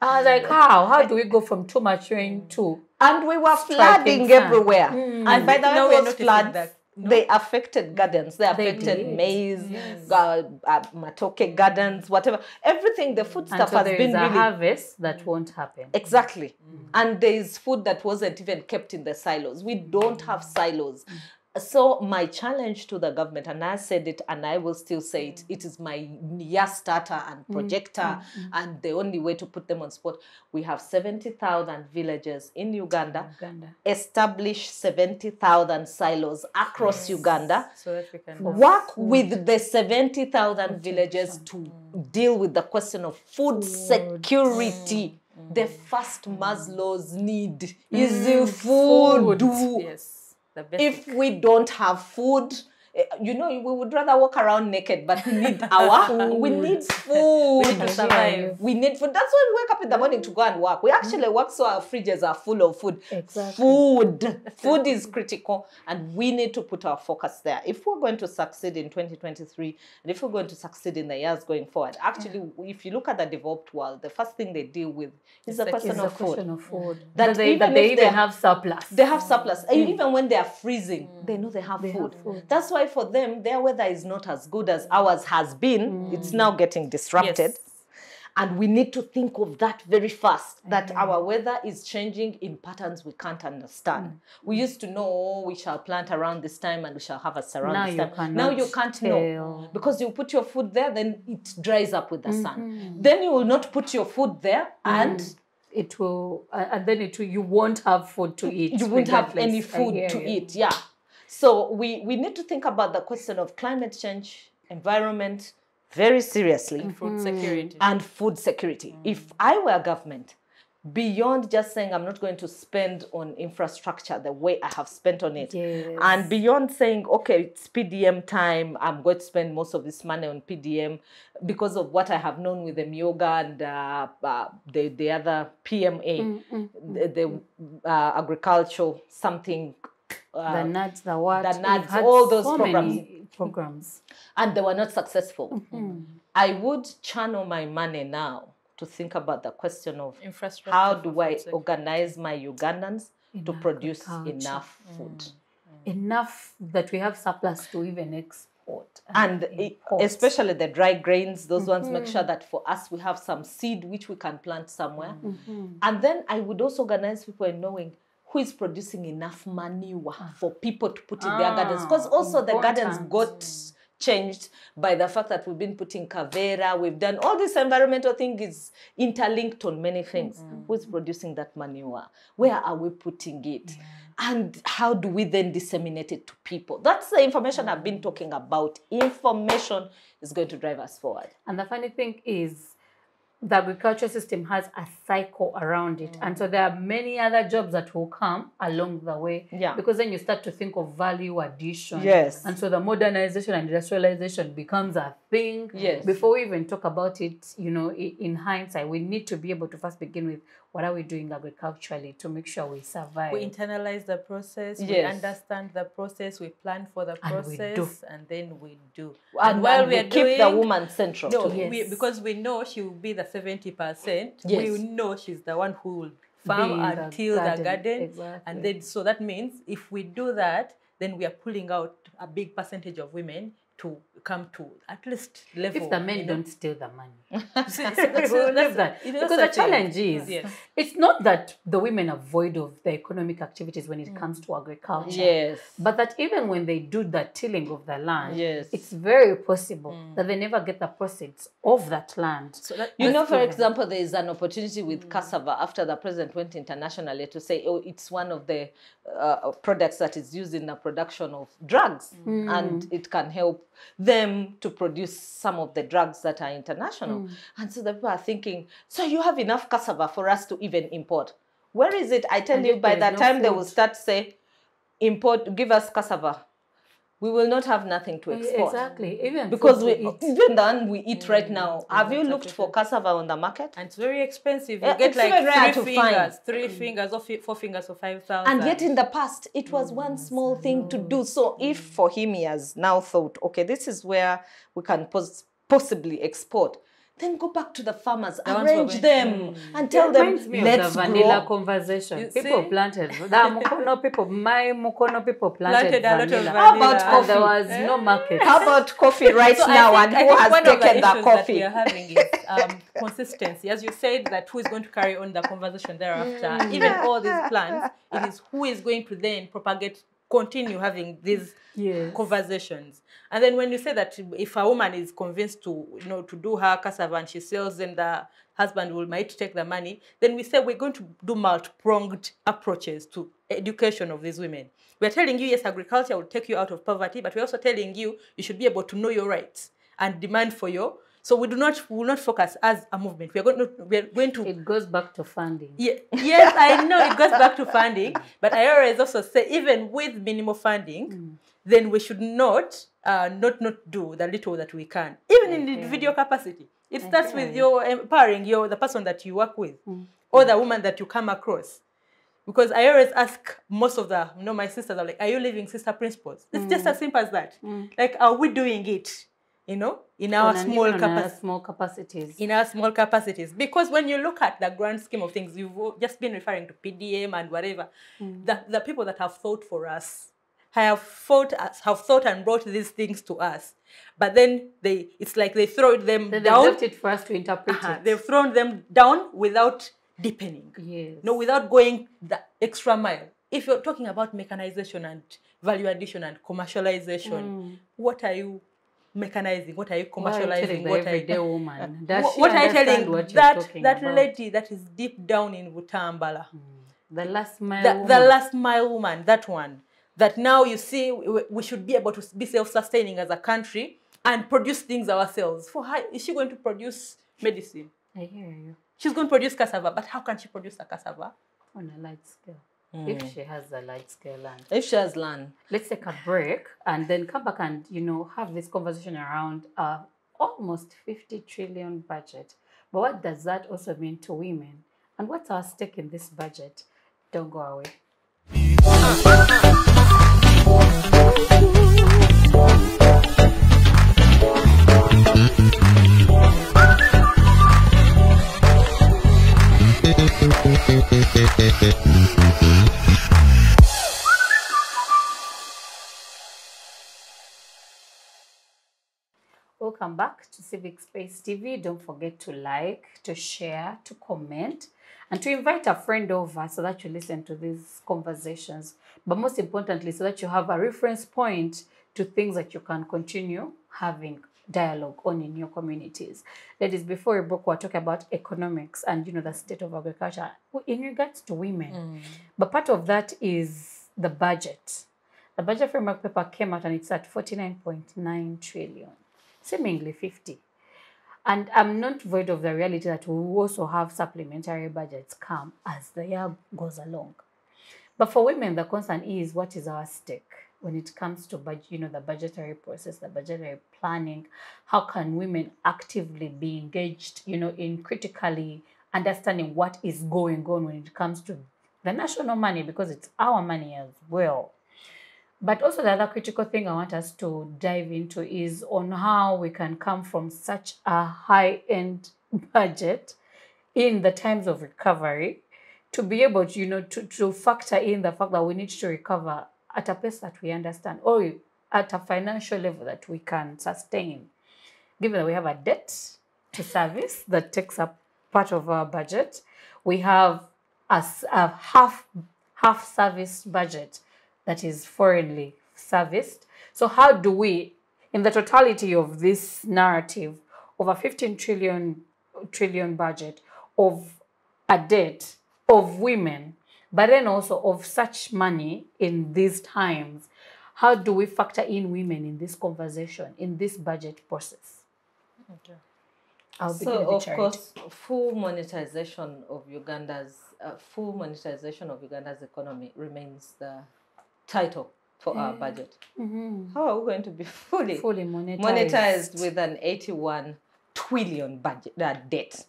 I was like, how? How do we go from too much rain to and we were Striking flooding sun. everywhere. Mm. And by the Now way, we're those noticing floods, that, no? they affected gardens. They They affected did. maize, Yes. uh, uh, matoke gardens, whatever. Everything, the food stuff so has there been is a really harvest that won't happen. Exactly. And there is food that wasn't even kept in the silos. We don't have silos. So my challenge to the government, and I said it and I will still say it, it is my year starter and mm, projector mm, mm. and the only way to put them on spot. We have 70,000 villages in Uganda. Uganda. Establish 70,000 silos across Uganda so that we can work with the 70,000 villages to deal with the question of food security. The first Maslow's need is the food. yes. If we don't have food, you know, we would rather walk around naked, but we need our, we need food. We need to survive. We need food. That's why we wake up in the morning to go and work. We mm-hmm. actually work so our fridges are full of food. Exactly. Food. Food is critical, and we need to put our focus there. If we're going to succeed in 2023, and if we're going to succeed in the years going forward, actually, if you look at the developed world, the first thing they deal with is the It's question of food. question of food. That That, they, that they they- have surplus. They have surplus. And mm. Even when they are freezing, they mm. know they have, They have food. food. That's why for them, their weather is not as good as ours has been. It's now mm. getting disrupted. Yes. And we need to think of that very fast that mm. our weather is changing in patterns we can't understand. Mm. We used to know oh, we shall plant around this time and we shall harvest around Now this time. Now you can't know because you put your food there, then it dries up with the sun. Then you will not put your food there and it will, uh, and then it will, you won't have food to eat. you won't have any food to eat yeah so we we need to think about the question of climate change environment very seriously. And food security. and food security. If i were a government beyond just saying i'm not going to spend on infrastructure the way i have spent on it Yes. and beyond saying okay it's pdm time i'm going to spend most of this money on pdm because of what i have known with the myoga and uh, uh, the, the other pma the, the uh, agricultural something uh, the NAADS, the what, the NAADS, had all those so programs. many programs. and they were not successful Mm-hmm. Mm. i would channel my money now to think about the question of Infrastructure how do i organize my ugandans to produce agriculture. enough mm. food mm. Enough that we have surplus to even export. and i- import. especially the dry grains those ones make sure mm-hmm. that for us we have some seed which we can plant somewhere mm-hmm. and then i would also organize people in knowing who is producing enough manure ah. for people to put in their ah, gardens. Because also the gardens got changed by the fact that we've been putting kaveera we've done all this environmental thing is interlinked on many things. Who's producing that manure where are we putting it? And how do we then disseminate it to people? That's the information i've been mm. talking about. Information is going to drive us forward. And the funny thing is, the agriculture system has a cycle around it. And so there are many other jobs that will come along the way. Yeah. Because then you start to think of value addition. Yes. And so the modernization and industrialization becomes a thing. Yes. Before we even talk about it, you know, in hindsight, we need to be able to first begin with what are we doing agriculturally to make sure we survive. We internalize the process, Yes. we understand the process, we plan for the And we process, and then we do. and, while and we we are keep the woman central No, to it. we, because we know she will be the 70%. Yes. We know she's the one who will farm the and till the garden, garden. exactly. And then, so that means if we do that, then we are pulling out a big percentage of women to come to at least level. if the men you know. don't steal the money. See, we so- so leave that's- that. Because the thing. challenge is, Yes. it's not that the women are void of the economic activities when it mm. comes to agriculture. yes But that even when they do the tilling of the land, Yes. it's very possible mm. that they never get the proceeds of that land. So that, You know, for example, there is an opportunity with mm. cassava after the president went internationally to say, oh, it's one of the uh, products that is used in the production of drugs, and it can help them to produce some of the drugs that are international. Mm. And so the people are thinking, so you have enough cassava for us to even import. Where is it? I tell And you, by the no time they will food. start say, import, give us cassava, we will not have nothing to export. Exactly. Even Because we, eat. even then we eat mm, right now, have you looked for cassava on the market? and it's very expensive. You Yeah, get like three to find. fingers, three fingers or four fingers for 5,000. And yet in the past, it was mm, one small thing to do. So if for him he has now thought, okay, this is where we can pos- possibly export, then go back to the farmers, are arrange them, and tell them, let's the vanilla grow. conversation. You people see? planted the Mukono people, my Mukono people planted, Planted a lot of vanilla. How about coffee? There coffee? was no market. How about coffee right So now, think- and who has of the taken the issues That coffee? we are having is um, consistency. As you said, that who is going to carry on the conversation thereafter. Mm. Even all these plans, it is who is going to then propagate, continue having these Yes. conversations. And then when you say that if a woman is convinced to, you know, to do her cassava and she sells, then the husband will might take the money, then we say we're going to do multi-pronged approaches to education of these women. We're telling you, yes, agriculture will take you out of poverty, but we're also telling you you should be able to know your rights and demand for your. So we do not we will not focus as a movement. We are going to we are going to It goes back to funding. Ye- yes, I know it goes back to funding, but I always also say even with minimal funding, mm. then we should not uh, not not do the little that we can, even in individual capacity. It starts with your empowering your the person that you work with, mm. or the woman that you come across. Because I always ask most of the, you know, my sisters are like, "Are you living sister principles?" It's just mm. as simple as that. Like, are we doing it? You know, in our an- small even on our capacity small capacities. in our small capacities. Because when you look at the grand scheme of things, you've just been referring to PDM and whatever. The, the people that have thought for us have thought us, have thought and brought these things to us. But then they it's like they throw them they down. left it for us to interpret Uh-huh. it. They've thrown them down without deepening. Yes. No, without going the extra mile. If you're talking about mechanization and value addition and commercialization, what are you mechanizing? What are you Why are you telling commercializing? the What are everyday you woman? Does what, are you telling what that that about? lady that is deep down in Butambala, hmm. The last mile. the, the last mile woman, that one, that now you see we, we should be able to be self-sustaining as a country and produce things ourselves. For her, is she going to produce medicine? I hear you. She's going to produce cassava, but how can she produce a cassava? On a large scale. If she has a large scale land. If she has land, Let's take a break and then come back and, you know, have this conversation around uh, almost 50 trillion budget. But what does that also mean to women? And what's our stake in this budget? Don't go away. Welcome back to Civic Space TV. Don't forget to like, to share, to comment. and to invite a friend over so that you listen to these conversations. But most importantly, so that you have a reference point to things that you can continue having dialogue on in your communities. That is before we broke, we were talking about economics and you know the state of agriculture in regards to women. Mm. But part of that is the budget. The budget framework paper came out and it's at 49.9 trillion, seemingly 50. And I'm not void of the reality that we also have supplementary budgets come as the year goes along. But for women, the concern is what is our stake when it comes to budget, you know, the budgetary process, the budgetary planning. How can women actively be engaged, you know, in critically understanding what is going on when it comes to the national money because it's our money as well. But also the other critical thing I want us to dive into is on how we can come from such a high-end budget in the times of recovery to be able to, you know, to, to factor in the fact that we need to recover at a pace that we understand or at a financial level that we can sustain. Given that we have a debt to service that takes up part of our budget, we have a half half service budget that is foreignly serviced. So how do we, in the totality of this narrative, of a 15 trillion trillion budget of a debt of women, but then also of such money in these times, how do we factor in women in this conversation, in this budget process? I'll So of charity. course, full monetization of Uganda's uh, full monetization of Uganda's economy remains the title for our budget. How are we going to be fully, fully monetized. monetized with an 81 trillion budget uh, debt?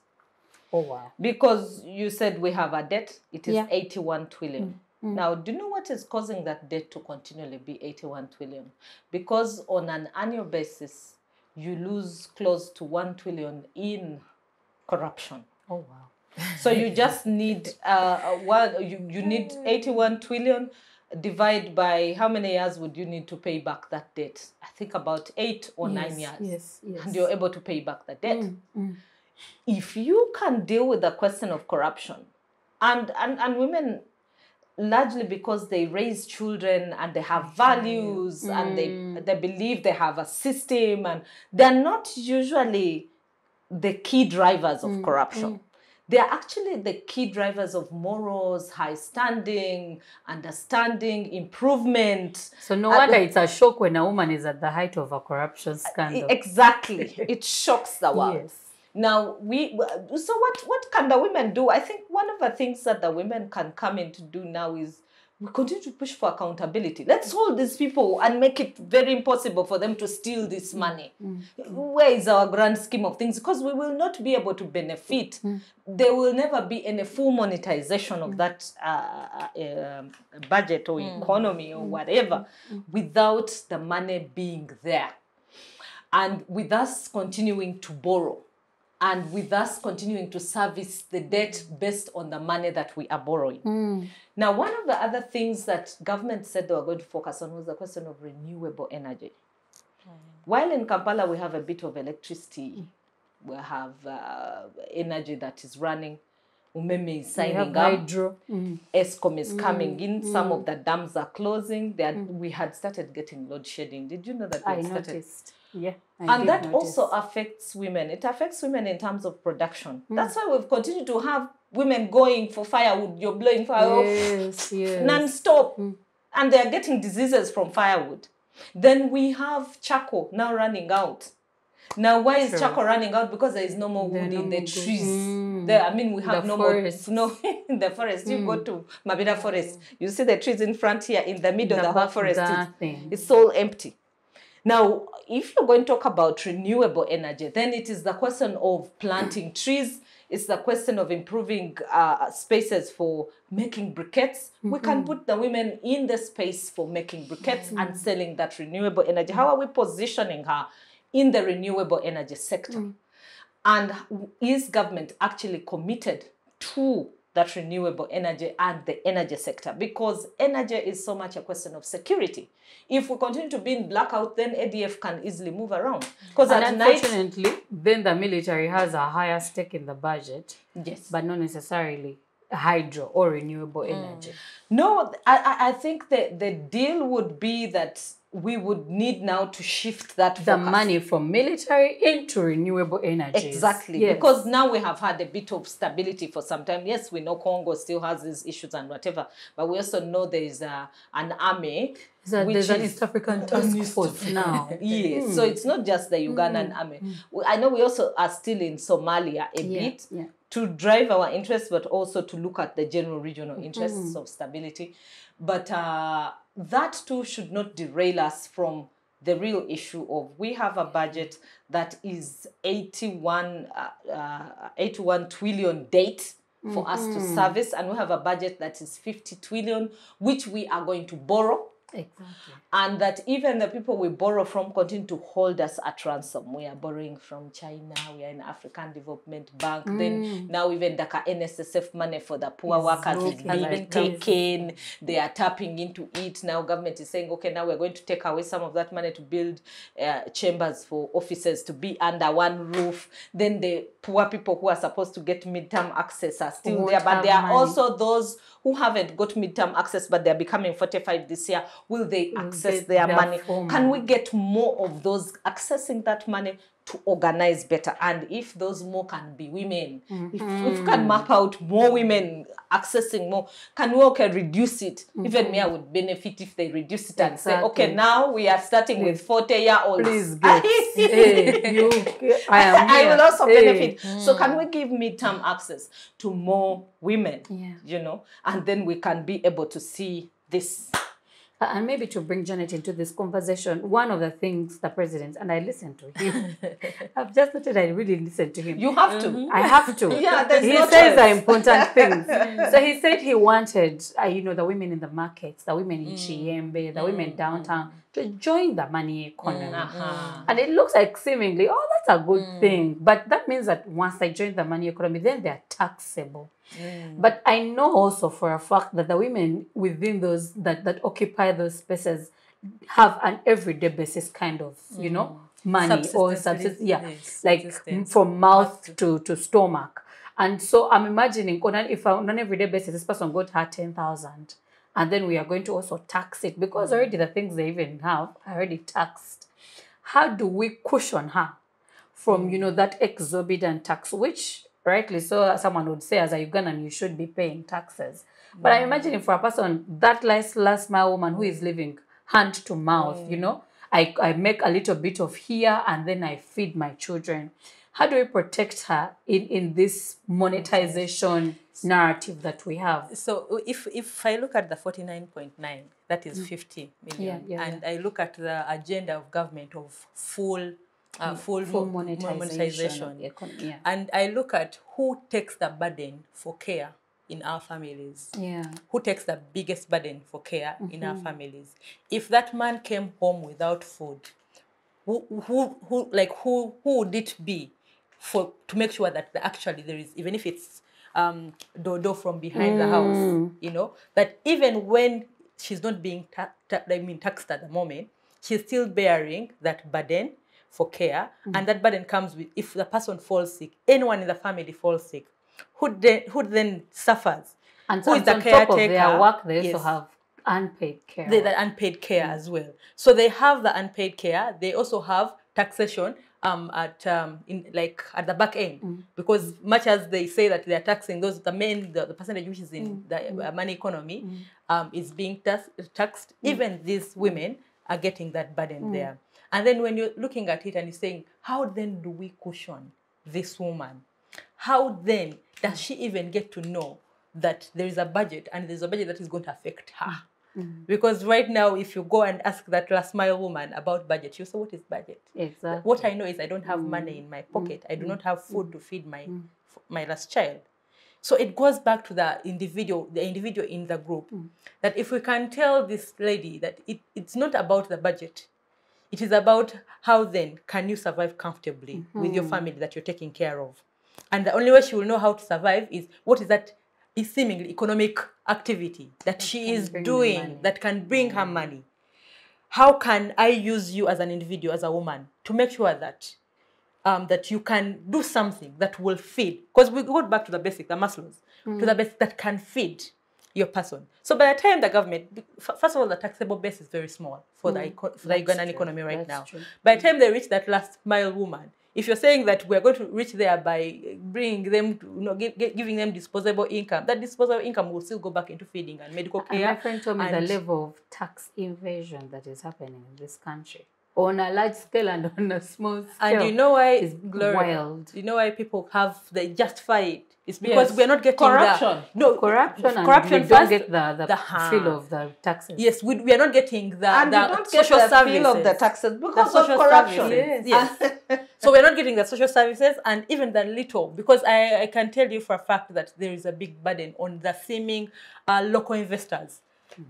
Oh wow. Because you said we have a debt, it is Yeah. 81 trillion. Now, do you know what is causing that debt to continually be 81 trillion? Because on an annual basis, you lose close to 1 trillion in corruption. Oh wow. So you just need uh, uh, one. You, you need eighty-one trillion. Divide by how many years would you need to pay back that debt? I think about eight or nine years. Yes, yes. And you're able to pay back the debt. mm. If you can deal with the question of corruption, and and and women largely because they raise children and they have values and they they believe they have a system and they're not usually the key drivers of corruption. They are actually the key drivers of morals, high standing, understanding, improvement. So no wonder it's a shock when a woman is at the height of a corruption scandal. Exactly. it shocks the world. Yes. Now we so what what can the women do? I think one of the things that the women can come in to do now is we continue to push for accountability. Let's hold these people and make it very impossible for them to steal this mm, money. Mm, mm. Where is our grand scheme of things? Because we will not be able to benefit. There will never be any full monetization of that uh, uh, um, budget or economy or whatever without the money being there and with us continuing to borrow and with us continuing to service the debt based on the money that we are borrowing. Hmm. Now, one of the other things that government said they were going to focus on was the question of renewable energy. Hmm. While in Kampala we have a bit of electricity, hmm. we have uh, energy that is running, umeme is signing up, hydro. Mm. ESCOM is coming in, some of the dams are closing. They are, We had started getting load shedding. Did you know that we I started? noticed. Yeah. I and that notice. also affects women. It affects women in terms of production. Hmm. That's why we've continued to have women going for firewood. You're blowing firewood Yes, yes. Non-stop, and they are getting diseases from firewood. Then we have charcoal now running out. Now, why is charcoal running out? Because there is no more wood no in the trees. Mm. There, I mean, we have The no forests. more. No, in the forest. You go to Mabira Forest. You see the trees in front here. In the middle, The the, whole forest nothing. it's all empty. Now, if you're going to talk about renewable energy, then it is the question of planting trees. It's the question of improving uh, spaces for making briquettes. We can mm-hmm. put the women in the space for making briquettes and mm-hmm. selling that renewable energy. How are we positioning her in the renewable energy sector? Mm. And is government actually committed to that renewable energy and the energy sector? Because energy is so much a question of security. If we continue to be in blackout, then ADF can easily move around. Because at night, unfortunately, then the military has a higher stake in the budget, yes, but not necessarily hydro or renewable mm. energy. No, I, I- I think the, the deal would be that we would need now to shift that The focus. money from military into renewable energy. Exactly, because now we have had a bit of stability for some time. Yes, we know Congo still has these issues and whatever, but we also know there is a, an army. there's which an is- East African task force now. Yes, so mm. it's not just the Ugandan mm. army. Mm. We- I know we also are still in Somalia a Yeah, bit yeah. to drive our interests, but also to look at the general regional interests of stability. But uh, that too should not derail us from the real issue of we have a budget that is 81, uh, uh, 81 trillion date for us to service, and we have a budget that is 50 trillion, which we are going to borrow Exactly. and that even the people we borrow from continue to hold us at ransom. We are borrowing from China, we are in African Development Bank. Then now even the NSSF money for the poor workers is being like taken. They are tapping into it. Now government is saying, okay, now we're going to take away some of that money to build uh, chambers for officers to be under one roof. Then the poor people who are supposed to get midterm access are still Won't there, but there are money. also those who haven't got midterm access, but they're becoming 45 this year. Will they access their their money? full Can we get more of those accessing that money to organize better? And if those more can be women, if, if we can map out more women accessing more, can we okay reduce it? Even mm-hmm. me, I would benefit if they reduce it and say, okay, now we are starting with 40 year olds. Please get. hey, you, I am I will also Hey. benefit. So can mm. we give midterm access to more women? Yeah. You know, and then we can be able to see this. Uh, And maybe to bring Janet into this conversation, one of the things the president, and I listened to him, I've just noted I really listened to him. You have to. I have to. Yeah, there's he no says the important things. so he said he wanted, uh, you know, the women in the markets, the women in Kiyembe, the women downtown to join the money economy. Uh-huh. And it looks like seemingly, oh, that's a good thing. But that means that once they join the money economy, then they're taxable. But I know also for a fact that the women within those that, that occupy those spaces have an everyday basis kind of, you know, money or Subsistence. Yeah. yes, like from mouth to, to stomach. And so I'm imagining if on an everyday basis, this person got her 10,000 and then we are going to also tax it because mm. already the things they even have are already taxed. How do we cushion her from, mm. you know, that exorbitant tax, which rightly so someone would say as a Ugandan, you should be paying taxes. But I'm mm. imagining for a person, that last, last mile woman who is living hand to mouth, you know, I, I make a little bit of here and then I feed my children. How do we protect her in, in this monetization narrative that we have? So if if I look at the 49.9, that is 50 million, Mm. Yeah, yeah, and I look at the agenda of government of full, uh, full, Mm, Full monetization. monetization, economy. Yeah. and I look at who takes the burden for care in our families. yeah. Who takes the biggest burden for care in Mm-hmm. our families? If that man came home without food, who, who, who, like who, who would it be for to make sure that the, actually there is, even if it's um, dodo from behind the house, Mm. you know, that even when she's not being ta- ta- I mean taxed at the moment, she's still bearing that burden for care, Mm. and that burden comes with if the person falls sick, anyone in the family falls sick, who then who then suffers? And Who so is the on top of their work, they also Yes. have unpaid care. the, the unpaid care as well. So they have the unpaid care. They also have taxation um, at um, in like at the back end because much as they say that they are taxing those the main the, the percentage which is in the uh, money economy um, is being tax, taxed. Even these women are getting that burden there. And then when you're looking at it and you're saying, how then do we cushion this woman? How then does she even get to know that there is a budget and there's a budget that is going to affect her? Mm-hmm. Because right now, if you go and ask that last mile woman about budget, she'll say, What is budget? exactly. What I know is I don't have money mm. in my pocket. I do mm-hmm. not have mm-hmm. food to feed my my last child. So it goes back to the individual, the individual in the group, mm. that if we can tell this lady that it, it's not about the budget, it is about how then can you survive comfortably with your family that you're taking care of. And the only way she will know how to survive is what is that is seemingly economic activity that she is doing that can bring her money. How can I use you as an individual, as a woman, to make sure that um, that you can do something that will feed? Because we go back to the basic, the Maslow's. to the mm. base that can feed your person. So by the time the government, first of all, the taxable base is very small for the mm. eco- for the Ugandan true. economy right That's now. true. By the mm. time they reach that last mile woman, if you're saying that we're going to reach there by bringing them, to, you know, gi- gi- giving them disposable income, that disposable income will still go back into feeding and medical care. And my friend told me the level of tax evasion that is happening in this country on a large scale and on a small scale. And you know why is Gloria, wild. You know why people have they justify it? It's because Yes. we're not getting Corruption. The, no corruption and corruption we don't get the, the, the feel of the taxes. Yes, we, we are not getting the, and the you don't get social the services. feel of the taxes the because of social corruption. services. Yes. so we're not getting the social services and even the little because I, I can tell you for a fact that there is a big burden on the seeming uh, local investors.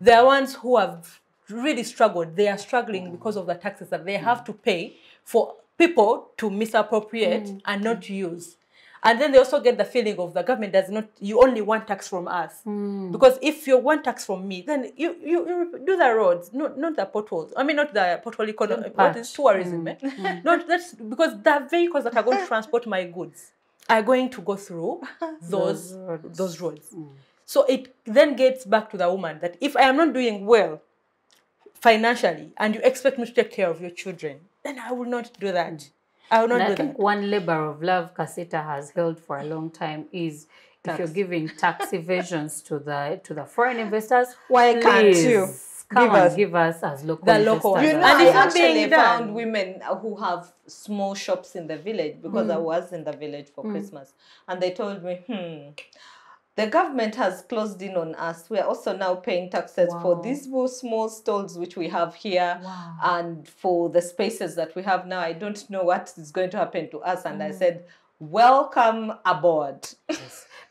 They are ones who have really struggled. They are struggling because of the taxes that they have to pay for people to misappropriate and not to use. And then they also get the feeling of the government does not, you only want tax from us. Because if you want tax from me, then you, you, you do the roads, not, not the potholes. I mean, not the pothole economy, what is tourism. eh? Not that's because the vehicles that are going to transport my goods are going to go through those, Those roads. those roads. So it then gets back to the woman that if I am not doing well financially and you expect me to take care of your children, then I will not do that. I will not And I do think that. one labor of love Casita has held for a long time is if you're giving tax evasions to the to the foreign investors, Why can't you? come give and us- give us as local The local. You know, it's I not actually found women who have small shops in the village because I was in the village for Christmas, and they told me, "Hmm, the government has closed in on us. We are also now paying taxes for these small small stalls which we have here, Wow. and for the spaces that we have now. I don't know what is going to happen to us." And I mm. said, "Welcome aboard."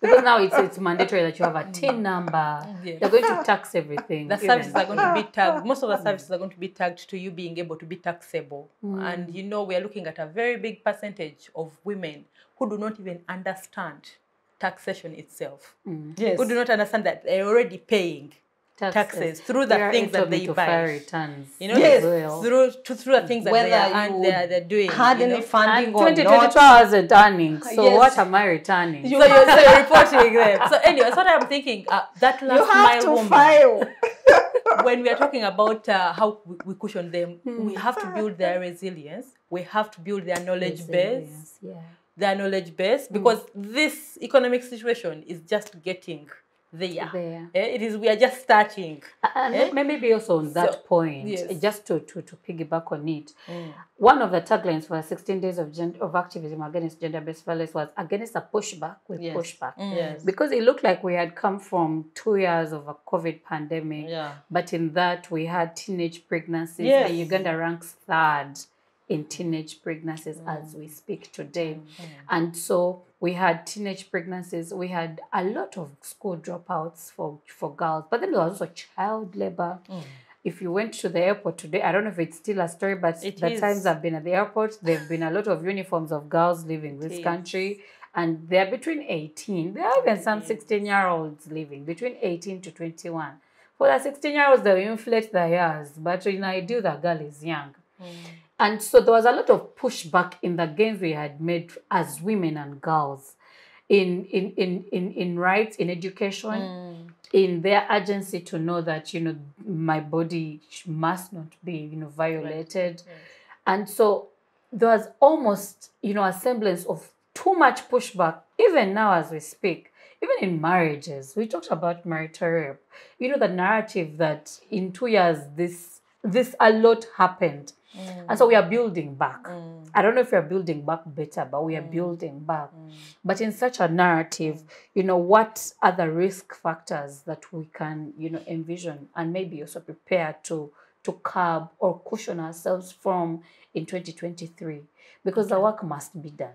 because now it's it's mandatory that you have a TIN number. Yes. You're going to tax everything. the services are going to be tagged most of the services are going to be tagged to you being able to be taxable mm. and you know we are looking at a very big percentage of women who do not even understand taxation itself Yes. who do not understand that they're already paying taxes through the They are things that entitled they to buy. file returns. you know Yes. well. through to, through the things that they are, and they are they're doing Had you any know? And funding or 2022 not? hasn't earnings. So Yes. what am I returning? You- so you're, so you're reporting them so anyway that's what i'm thinking uh, that last You have mile to woman file. when we are talking about uh, how we, we cushion them, Hmm. we have to build their resilience. We have to build their knowledge base, Yeah. Their knowledge base, because this economic situation is just getting there. There. Eh, It is. We are just starting. And Eh? maybe also on that So, point, yes. Mm. just to, to, to piggyback on it, one of the taglines for 16 days of, gen- of activism against gender-based violence was against a pushback with Yes. pushback. Yes. Because it looked like we had come from two years of a COVID pandemic, Yeah. but in that we had teenage pregnancies, Yes. and Uganda ranks third in teenage pregnancies Mm. as we speak today. And so we had teenage pregnancies, we had a lot of school dropouts for, for girls, but then there was also child labor. Mm. If you went to the airport today, I don't know if it's still a story, but It the is. times I've been at the airport, there have been a lot of uniforms of girls leaving this is. country. And they're between 18, there are even some 16 year olds living between 18 to 21. For the 16 year olds, they inflate their years, but in ideal, the girl is young. And so there was a lot of pushback in the gains we had made as women and girls in in in in, in rights, in education, hmm. in their agency to know that, you know, my body must not be, you know, violated. And so there was almost, you know, a semblance of too much pushback, even now as we speak, even in marriages. We talked about marital rape. You know, the narrative that in two years this this a lot happened. Mm. And so we are building back. Mm. I don't know if we are building back better, but we are mm. building back. But in such a narrative, you know, what are the risk factors that we can, you know, envision and maybe also prepare to to curb or cushion ourselves from in 2023? Because the work must be done.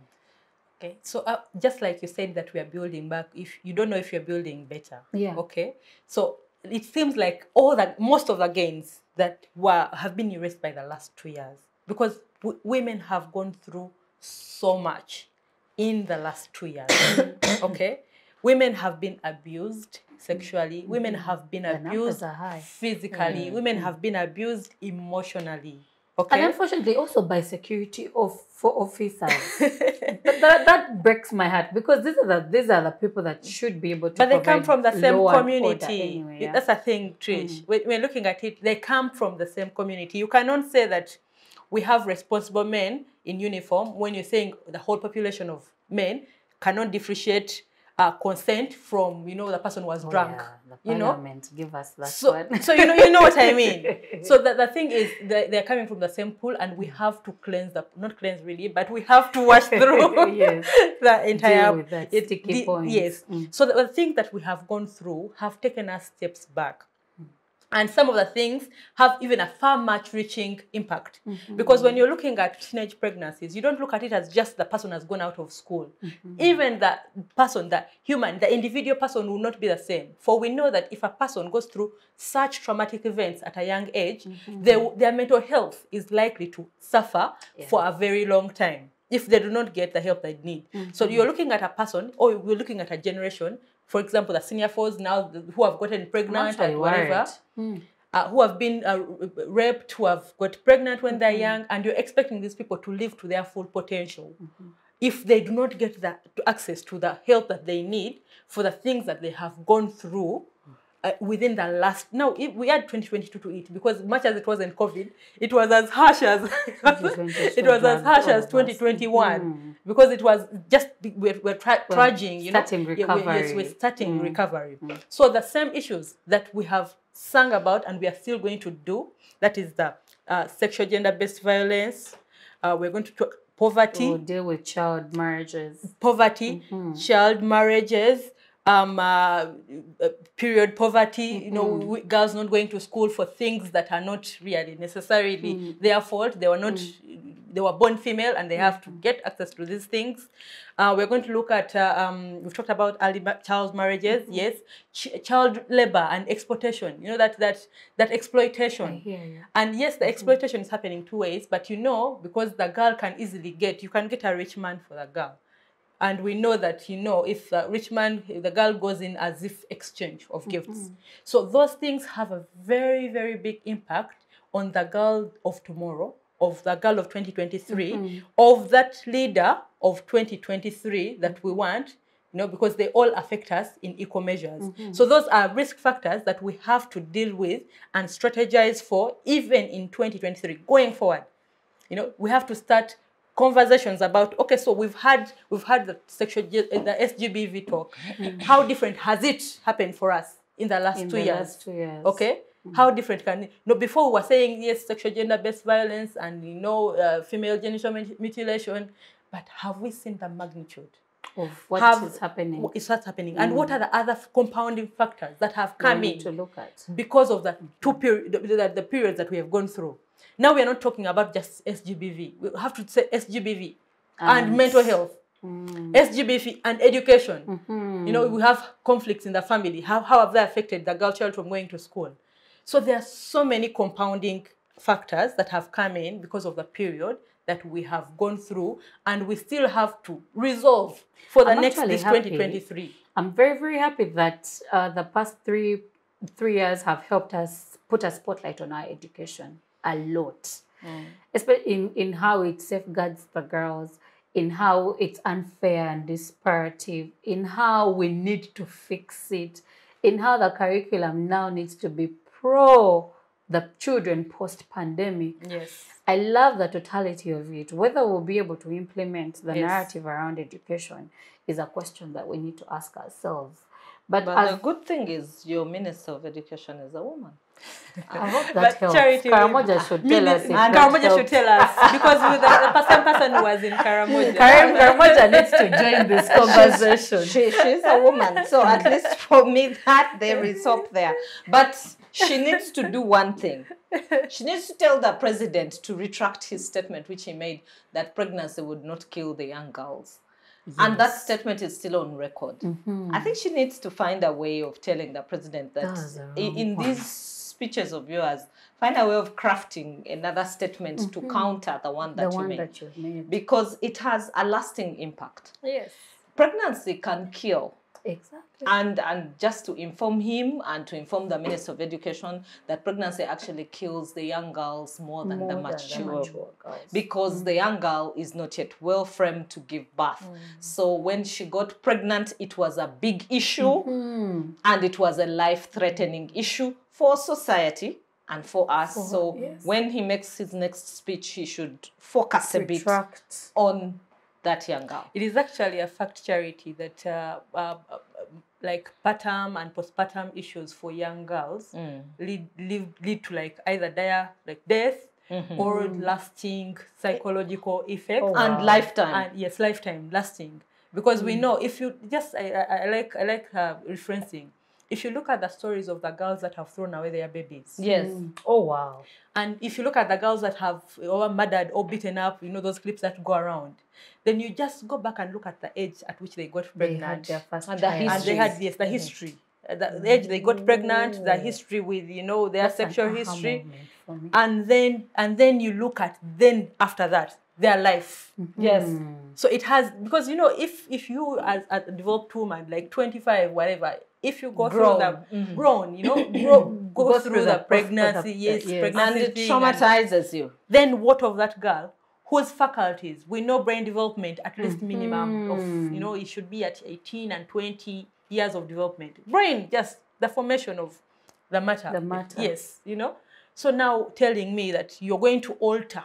Okay. So uh, just like you said that we are building back, if you don't know if you're building better. Yeah. Okay. So it seems like all that most of the gains that were have been erased by the last two years because w- women have gone through so much in the last two years. okay. Women have been abused sexually. Women have been abused physically. Women have been abused emotionally. Okay. And unfortunately, also by security of for officers. That, that breaks my heart because these are the these are the people that should be able to. but they come from the same law and order community. anyway, yeah? That's a thing, Trish. Mm. When we're looking at it, they come from the same community. You cannot say that we have responsible men in uniform when you're saying the whole population of men cannot differentiate uh, consent from you know the person was Oh, drunk. yeah, you know? give us that So, one. so you know you know what I mean. So the, the thing is they, they're coming from the same pool and we have to cleanse the not cleanse really, but we have to wash through Yes. the entire with that it- sticky the- points. Yes. Mm. So the, the things that we have gone through have taken us steps back. And some of the things have even a far much reaching impact. Mm-hmm. Because when you're looking at teenage pregnancies, you don't look at it as just the person has gone out of school. Mm-hmm. Even the person, the human, the individual person will not be the same. For we know that if a person goes through such traumatic events at a young age, Mm-hmm. they- their mental health is likely to suffer for a very long time if they do not get the help they need. So Mm-hmm. you're looking at a person, or you're looking at a generation, for example, the senior fours now who have gotten pregnant and whatever, uh, who have been uh, raped, who have got pregnant when Mm-hmm. they're young, and you're expecting these people to live to their full potential. Mm-hmm. If they do not get that access to the help that they need for the things that they have gone through uh, within the last now if we had 2022 to it because much as it was in covid it was as harsh as it was as harsh as 2021 Mm. because it was just we're, we're tra- Well, trudging you know starting Yeah, we- yes recovery. we're starting Mm. recovery so the same issues that we have sung about and we are still going to do that is the uh, sexual gender based violence uh, we're going to talk poverty We'll deal with child marriages. poverty, child marriages, um, uh, uh, period poverty, you know, girls not going to school for things that are not really necessarily their fault. They were not, they were born female and they have to get access to these things. Uh, we're going to look at, uh, um, we've talked about early child marriages, yes, Ch- child labor and exploitation, you know, that, that, that exploitation. And yes, the exploitation is happening two ways, but you know, because the girl can easily get, you can get a rich man for the girl. And we know that, you know, if the rich man, the girl goes in as if exchange of mm-hmm. gifts. So those things have a very, very big impact on the girl of tomorrow, of the girl of 2023, mm-hmm. of that leader of 2023 that we want, you know, because they all affect us in equal measures. Mm-hmm. So those are risk factors that we have to deal with and strategize for even in 2023 going forward. You know, we have to start conversations about okay, so we've had we've had the sexual uh, the SGBV talk. How different has it happened for us in the last In two the years? last two years. Okay. How different can it? No, before we were saying yes, sexual gender-based violence and you know uh, female genital mutilation, but have we seen the magnitude? Of what have, is happening. What is what's happening, and what are the other compounding factors that have come in to look at. because of the two period, the, the, the periods that we have gone through. Now we are not talking about just SGBV. We have to say SGBV and, And- mental health, SGBV and education. Mm-hmm. You know, we have conflicts in the family. How, how have they affected the girl child from going to school? So there are so many compounding factors that have come in because of the period that we have gone through, and we still have to resolve for the I'm next this 2023. I'm very, very happy that uh, the past three three years have helped us put a spotlight on our education a lot, mm. especially in, in how it safeguards the girls, in how it's unfair and disparative, in how we need to fix it, in how the curriculum now needs to be pro the children post pandemic. Yes. I love the totality of it. Whether we'll be able to implement the Yes. narrative around education is a question that we need to ask ourselves. But, But the good thing is your Minister of Education is a woman. I hope that But. Charity, Karamoja should tell us Karamoja should tell us because with the, same person who was in Karamoja. Karam Karamoja needs to join this conversation. She, she's a woman, so at least for me, that there is hope there. But she needs to do one thing. She needs to tell the president to retract his statement, which he made that pregnancy would not kill the young girls. And that statement is still on record. Mm-hmm. I think she needs to find a way of telling the president that That's the i- wrong in these speeches of yours, find a way of crafting another statement to mm-hmm. counter the one that the you one made. that you've made. because it has a lasting impact Yes. pregnancy can kill Exactly. and and just to inform him and to inform the minister of education that pregnancy actually kills the young girls more than More the than the mature mature girls. because the young girl is not yet well framed to give birth so when she got pregnant it was a big issue Hmm. and it was a life threatening issue for society and for us For- so yes. when he makes his next speech he should focus a bit on that young girl It is actually a fact charity that uh, uh, uh, like partum and postpartum issues for young girls lead, lead lead to like either dire like death or lasting psychological effects. Oh, and Wow. lifetime. And yes lifetime lasting. Because we know if you just I, I, I like I like uh, referencing if you look at the stories of the girls that have thrown away their babies. Yes. Oh wow. and if you look at the girls that have or murdered or beaten up you know those clips that go around then you just go back and look at the age at which they got They had pregnant. their first And the child. and they had yes the history. Uh, the, the age they got pregnant the history with you know their That's sexual aha history. moment for me. and then and then you look at then after that their life. Yes. So it has because you know if if you as a developed woman like 25 whatever if you go Grown. through the mm-hmm. grown you know grow, go, Go through, through the, the pregnancy the- yes, yes. and pregnancy it thing and- traumatizes you then what of that girl whose faculties we know brain development at least mm-hmm. minimum of you know it should be at 18 and 20 years of development brain just the formation of the matter The matter. yes you know so now telling me that you're going to alter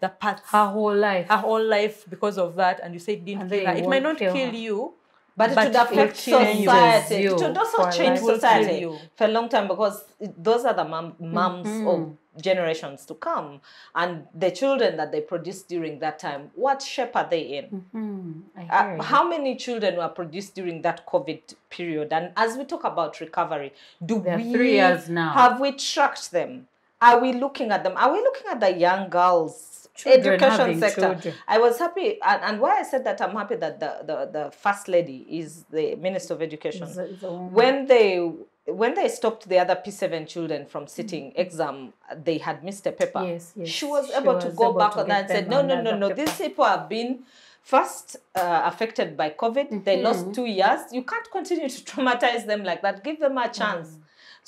the path Her whole life. her whole life because of that and you say it didn't And kill her it might not kill kill her. you but, But it would affect society. you It would also change life. Will kill society for a long time because those are the mom, moms Mm-hmm. of generations to come, and the children that they produce during that time. What shape are they in? Hmm, Uh, how many children were produced during that COVID period? And as we talk about recovery, do They're we three years now. have we tracked them? Are we looking at them? Are we looking at the young girls? Children education sector. children. I was happy, and, and why I said that I'm happy that the, the, the first lady is the minister of education. It's a- it's a. When they when they stopped the other P7 children from sitting exam, they had missed a paper. Yes, yes. She was She able to go able back to on that and said, no, no, no, no. paper." These people have been first uh, affected by COVID. They Mm-hmm. lost two years. You can't continue to traumatize them like that. Give them a chance.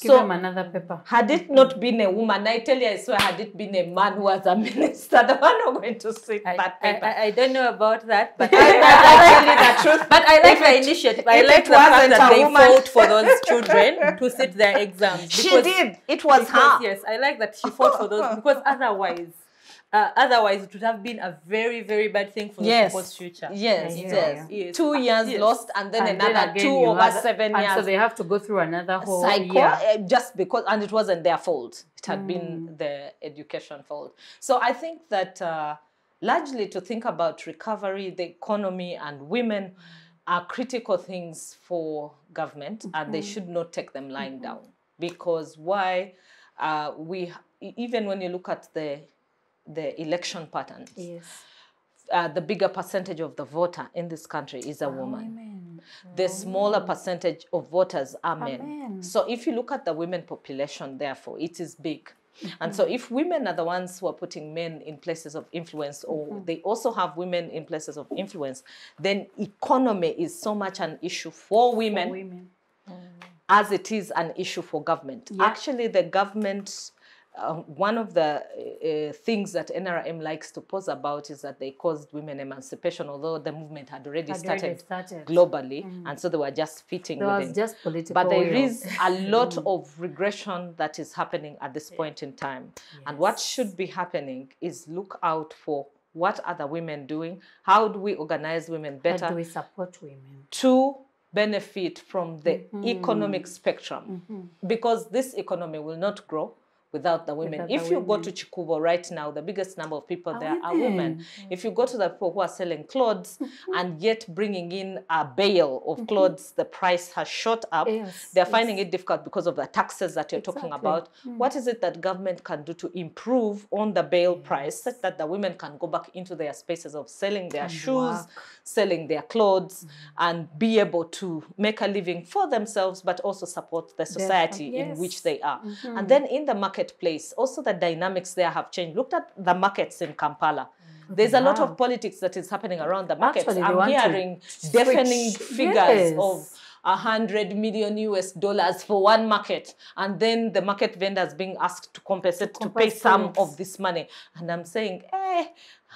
Give so them another paper. had it not been a woman, I tell you, I swear, had it been a man who was a minister, the one who going to sit I, that paper. I, I don't know about that, but I, I tell you the truth. But I like If the it- initiative. I like the fact that they woman- fought for those children to sit their exams. She did. It was because, her. Yes, I like that she fought for those because otherwise, uh, otherwise it would have been a very, very bad thing for Yes. the people's future. Yes, yes. Yes. Two years Yes. lost and then And then another again, two over seven and years. so they have to go through another whole year. eh, just because, and it wasn't their fault. It had Mm. been the education fault. So I think that uh, largely to think about recovery, the economy, and women are critical things for government, and they Mm-hmm. should not take them lying down. Because why? Uh, we even when you look at the the election patterns, Yes. uh, the bigger percentage of the voter in this country is a woman Women. the smaller percentage of voters are men. men. So if you look at the women population, therefore, it is big. And mm-hmm. so if women are the ones who are putting men in places of influence, or mm-hmm. they also have women in places of influence, then economy is so much an issue for women, Women. Mm. as it is an issue for government. Actually, the government, uh, one of the uh, things that NRM likes to pose about is that they caused women emancipation, although the movement had already, Had started, already started. globally, and so they were just fitting There was just political but there will. is a lot of regression that is happening at this point in time. And what should be happening is look out for what are the women doing? How do we organize women better? How do we support women? to benefit from the Mm-hmm. economic spectrum because this economy will not grow without the women. Without the if you go to Kikuubo right now, the biggest number of people Are there are women. women. If you go to the people who are selling clothes and yet bringing in a bale of clothes, the price has shot up. Mm-hmm. Yes, They're finding it difficult because of the taxes that you're talking about. Mm. What is it that government can do to improve on the bale price so that the women can go back into their spaces of selling their And shoes, work. selling their clothes, Mm-hmm. and be able to make a living for themselves, but also support the society in which they are. Mm-hmm. And then in the marketplace, also the dynamics there have changed. Look at the markets in Kampala. There's a lot of politics that is happening around the markets. Actually, I'm hearing deafening figures Yes. of a hundred million US dollars for one market, and then the market vendors being asked to compensate to, pay some of this money. And I'm saying, eh,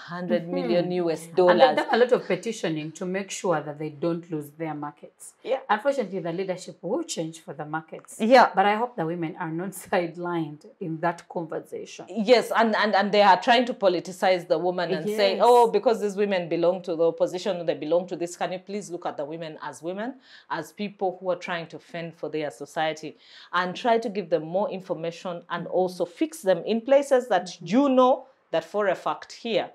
100 million hmm. US dollars. And they've done a lot of petitioning to make sure that they don't lose their markets. Yeah. Unfortunately, the leadership will change for the markets. Yeah. But I hope the women are not sidelined in that conversation. Yes, and, and, and they are trying to politicize the woman and say, Yes. oh, because these women belong to the opposition, they belong to this. Can you please look at the women as women, as people who are trying to fend for their society, and try to give them more information and also fix them in places that mm-hmm. you know that for a fact here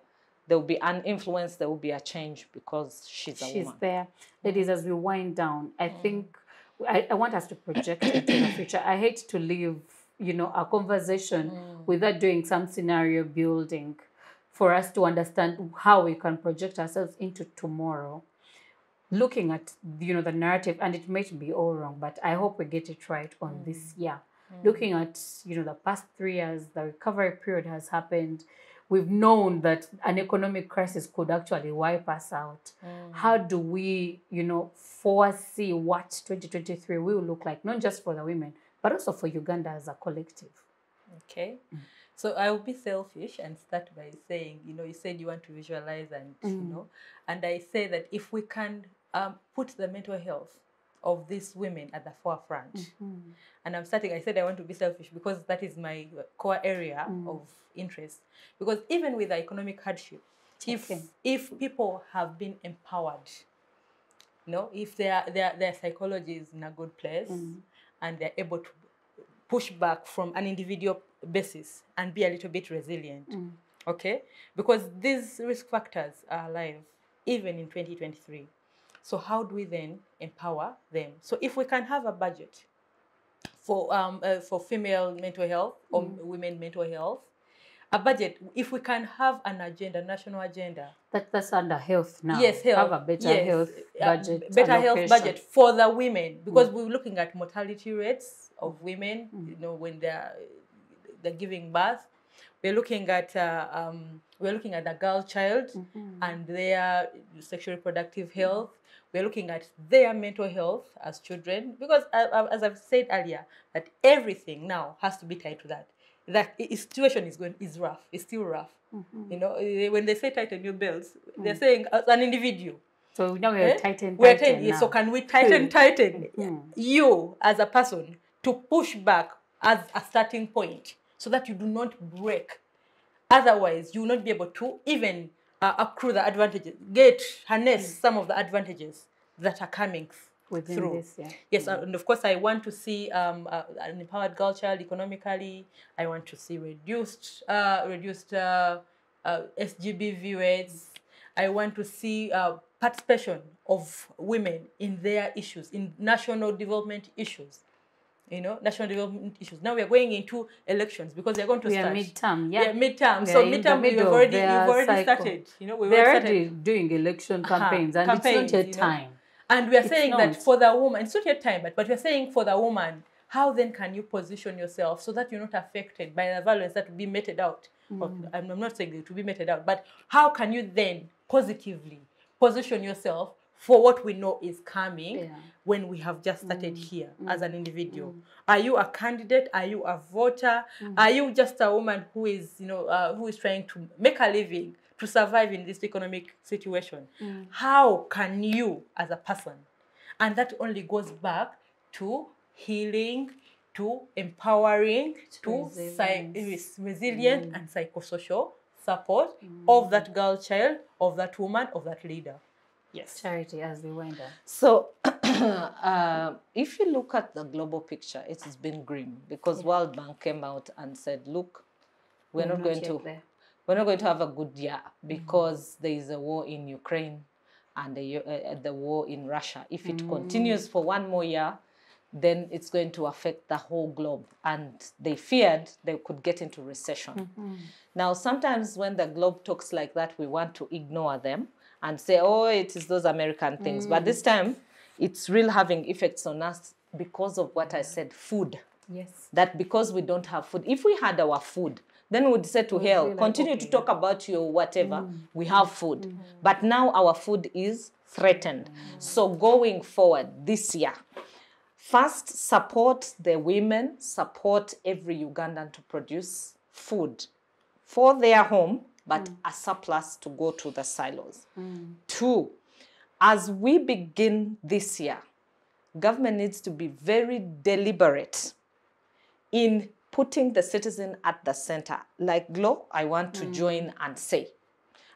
there will be an influence, there will be a change because she's a She's woman. there. Ladies, mm. as we wind down, I mm. think I, I want us to project into the future. I hate to leave, you know, a conversation mm. without doing some scenario building for us to understand how we can project ourselves into tomorrow. Looking at, you know, the narrative, and it might be all wrong, but I hope we get it right on this year. Looking at, you know, the past three years, the recovery period has happened. We've known that an economic crisis could actually wipe us out. How do we, you know, foresee what 2023 will look like, not just for the women, but also for Uganda as a collective? Okay. So I will be selfish and start by saying, you know, you said you want to visualize and you know, and I say that if we can um, put the mental health of these women at the forefront, mm-hmm. and I'm starting, I said I want to be selfish because that is my core area mm. of interest. Because even with the economic hardship, if Okay. if people have been empowered, you know, if their their their psychology is in a good place mm. and they're able to push back from an individual basis and be a little bit resilient. Mm. Okay? Because these risk factors are alive even in 2023. So, how do we then empower them? So, if we can have a budget for, um, uh, for female mental health or women mental health, a budget, if we can have an agenda, national agenda, That, that's under health now. Yes, health. Have a better yes, health uh, budget. better health budget for the women because we're looking at mortality rates of women. You know when they're they're giving birth. We're looking at uh, um, we're looking at the girl child and their sexual reproductive health. We're looking at their mental health as children because, uh, uh, as I've said earlier, that everything now has to be tied to that. That situation is going is rough. It's still rough. You know, eh, when they say tighten your belts, they're saying as an individual. So now we're Eh? tighten, We're tighten tight- So can we tighten, tighten Mm. you as a person to push back as a starting point so that you do not break. Otherwise, you will not be able to even uh, accrue the advantages, get harness some of the advantages that are coming Within through. this, yeah. Yes, uh, and of course, I want to see um, uh, an empowered girl child economically. I want to see reduced, uh, reduced uh, uh, SGBV rates. I want to see uh, participation of women in their issues, in national development issues. You know, national development issues. Now we are going into elections because they're going to We are start. midterm, yeah. Yeah, midterm. So are midterm, we've already, we've already cycle. started. You know, we've already doing election campaigns, and campaigns, it's not yet know. time. And we are It's saying not. that for the woman, it's not your time, but, but we're saying for the woman, how then can you position yourself so that you're not affected by the violence that will be meted out? Or, Mm. I'm, I'm not saying it will be meted out, but how can you then positively position yourself for what we know is coming Yeah. Mm. when we have just started here as an individual? Are you a candidate? Are you a voter? Mm. Are you just a woman who is, you know, uh, who is trying to make a living to survive in this economic situation? Mm. How can you, as a person, and that only goes back to healing, to empowering, to resilience. res- resilient and psychosocial support of that girl child, of that woman, of that leader. Yes. Charity as we wind up. So, uh, if you look at the global picture, it has been grim because World Bank came out and said, "Look, we're, not, going to there. we're not going to have a good year because there is a war in Ukraine and the, uh, the war in Russia. If it continues for one more year, then it's going to affect the whole globe. And they feared they could get into recession. Now, sometimes when the globe talks like that, we want to ignore them and say, oh, it is those American things. But this mm. time, it's real having effects on us because of what I said food Yes. that because we don't have food, if we had our food, then we'd say to hell, like, continue to talk about your whatever. Mm. We have food. Mm. But now our food is threatened. So going forward this year, first support the women, support every Ugandan to produce food for their home, but mm. a surplus to go to the silos. Mm. Two, as we begin this year, government needs to be very deliberate in putting the citizen at the center. Like Glo, I want to mm. join and say,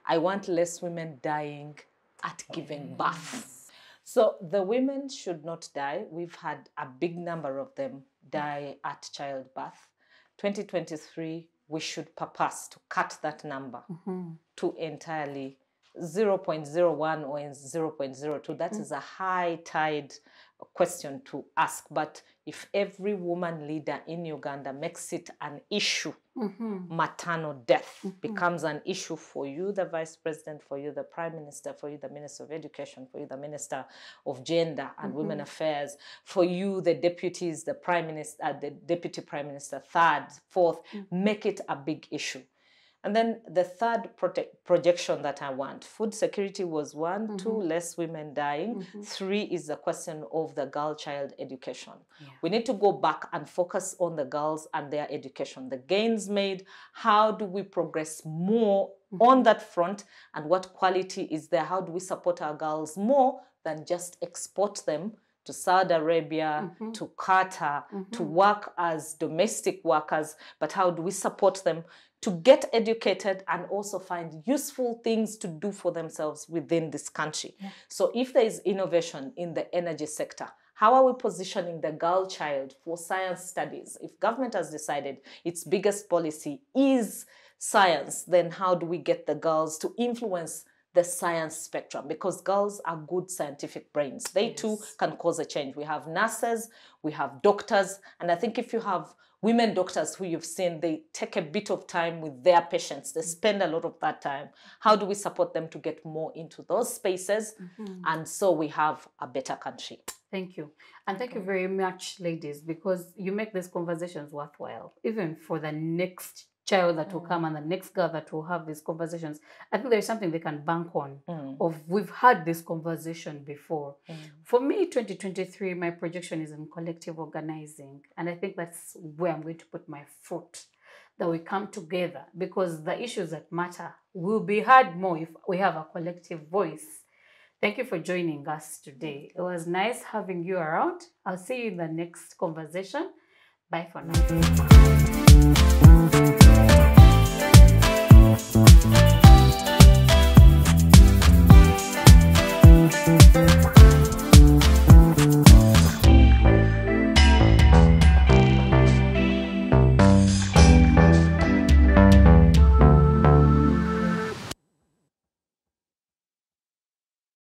I want less women dying at giving birth. So the women should not die. We've had a big number of them die at childbirth. 2023, we should purpose to cut that number mm-hmm. to entirely 0.01 or in 0.02. That mm. is a high tide question to ask. But if every woman leader in Uganda makes it an issue, mm-hmm. maternal death mm-hmm. becomes an issue for you, the vice president, for you, the prime minister, for you, the minister of education, for you, the minister of gender and mm-hmm. women affairs, for you, the deputies, the prime minister, uh, the deputy prime minister, third, fourth, mm. make it a big issue. And then the third projection that I want food security was one, two, mm-hmm. less women dying. Mm-hmm. Three is the question of the girl child education. We need to go back and focus on the girls and their education, the gains made. How do we progress more mm-hmm. on that front? And what quality is there? How do we support our girls more than just export them? To Saudi Arabia, to Qatar, to work as domestic workers, but how do we support them to get educated and also find useful things to do for themselves within this country. So if there is innovation in the energy sector, how are we positioning the girl child for science studies? If government has decided its biggest policy is science, then how do we get the girls to influence the science spectrum? Because girls are good scientific brains. They too can cause a change. We have nurses, we have doctors, and I think if you have women doctors who you've seen, they take a bit of time with their patients. They spend a lot of that time. How do we support them to get more into those spaces? Mm-hmm. And so we have a better country. Thank you. And thank you mm-hmm. very much, ladies, because you make these conversations worthwhile, even for the next child that will mm. come and the next girl that will have these conversations. I think there's something they can bank on mm. of we've had this conversation before. Mm. For me, 2023, my projection is in collective organizing. And I think that's where I'm going to put my foot. That we come together because the issues that matter will be heard more if we have a collective voice. Thank you for joining us today. It was nice having you around. I'll see you in the next conversation. Bye for now.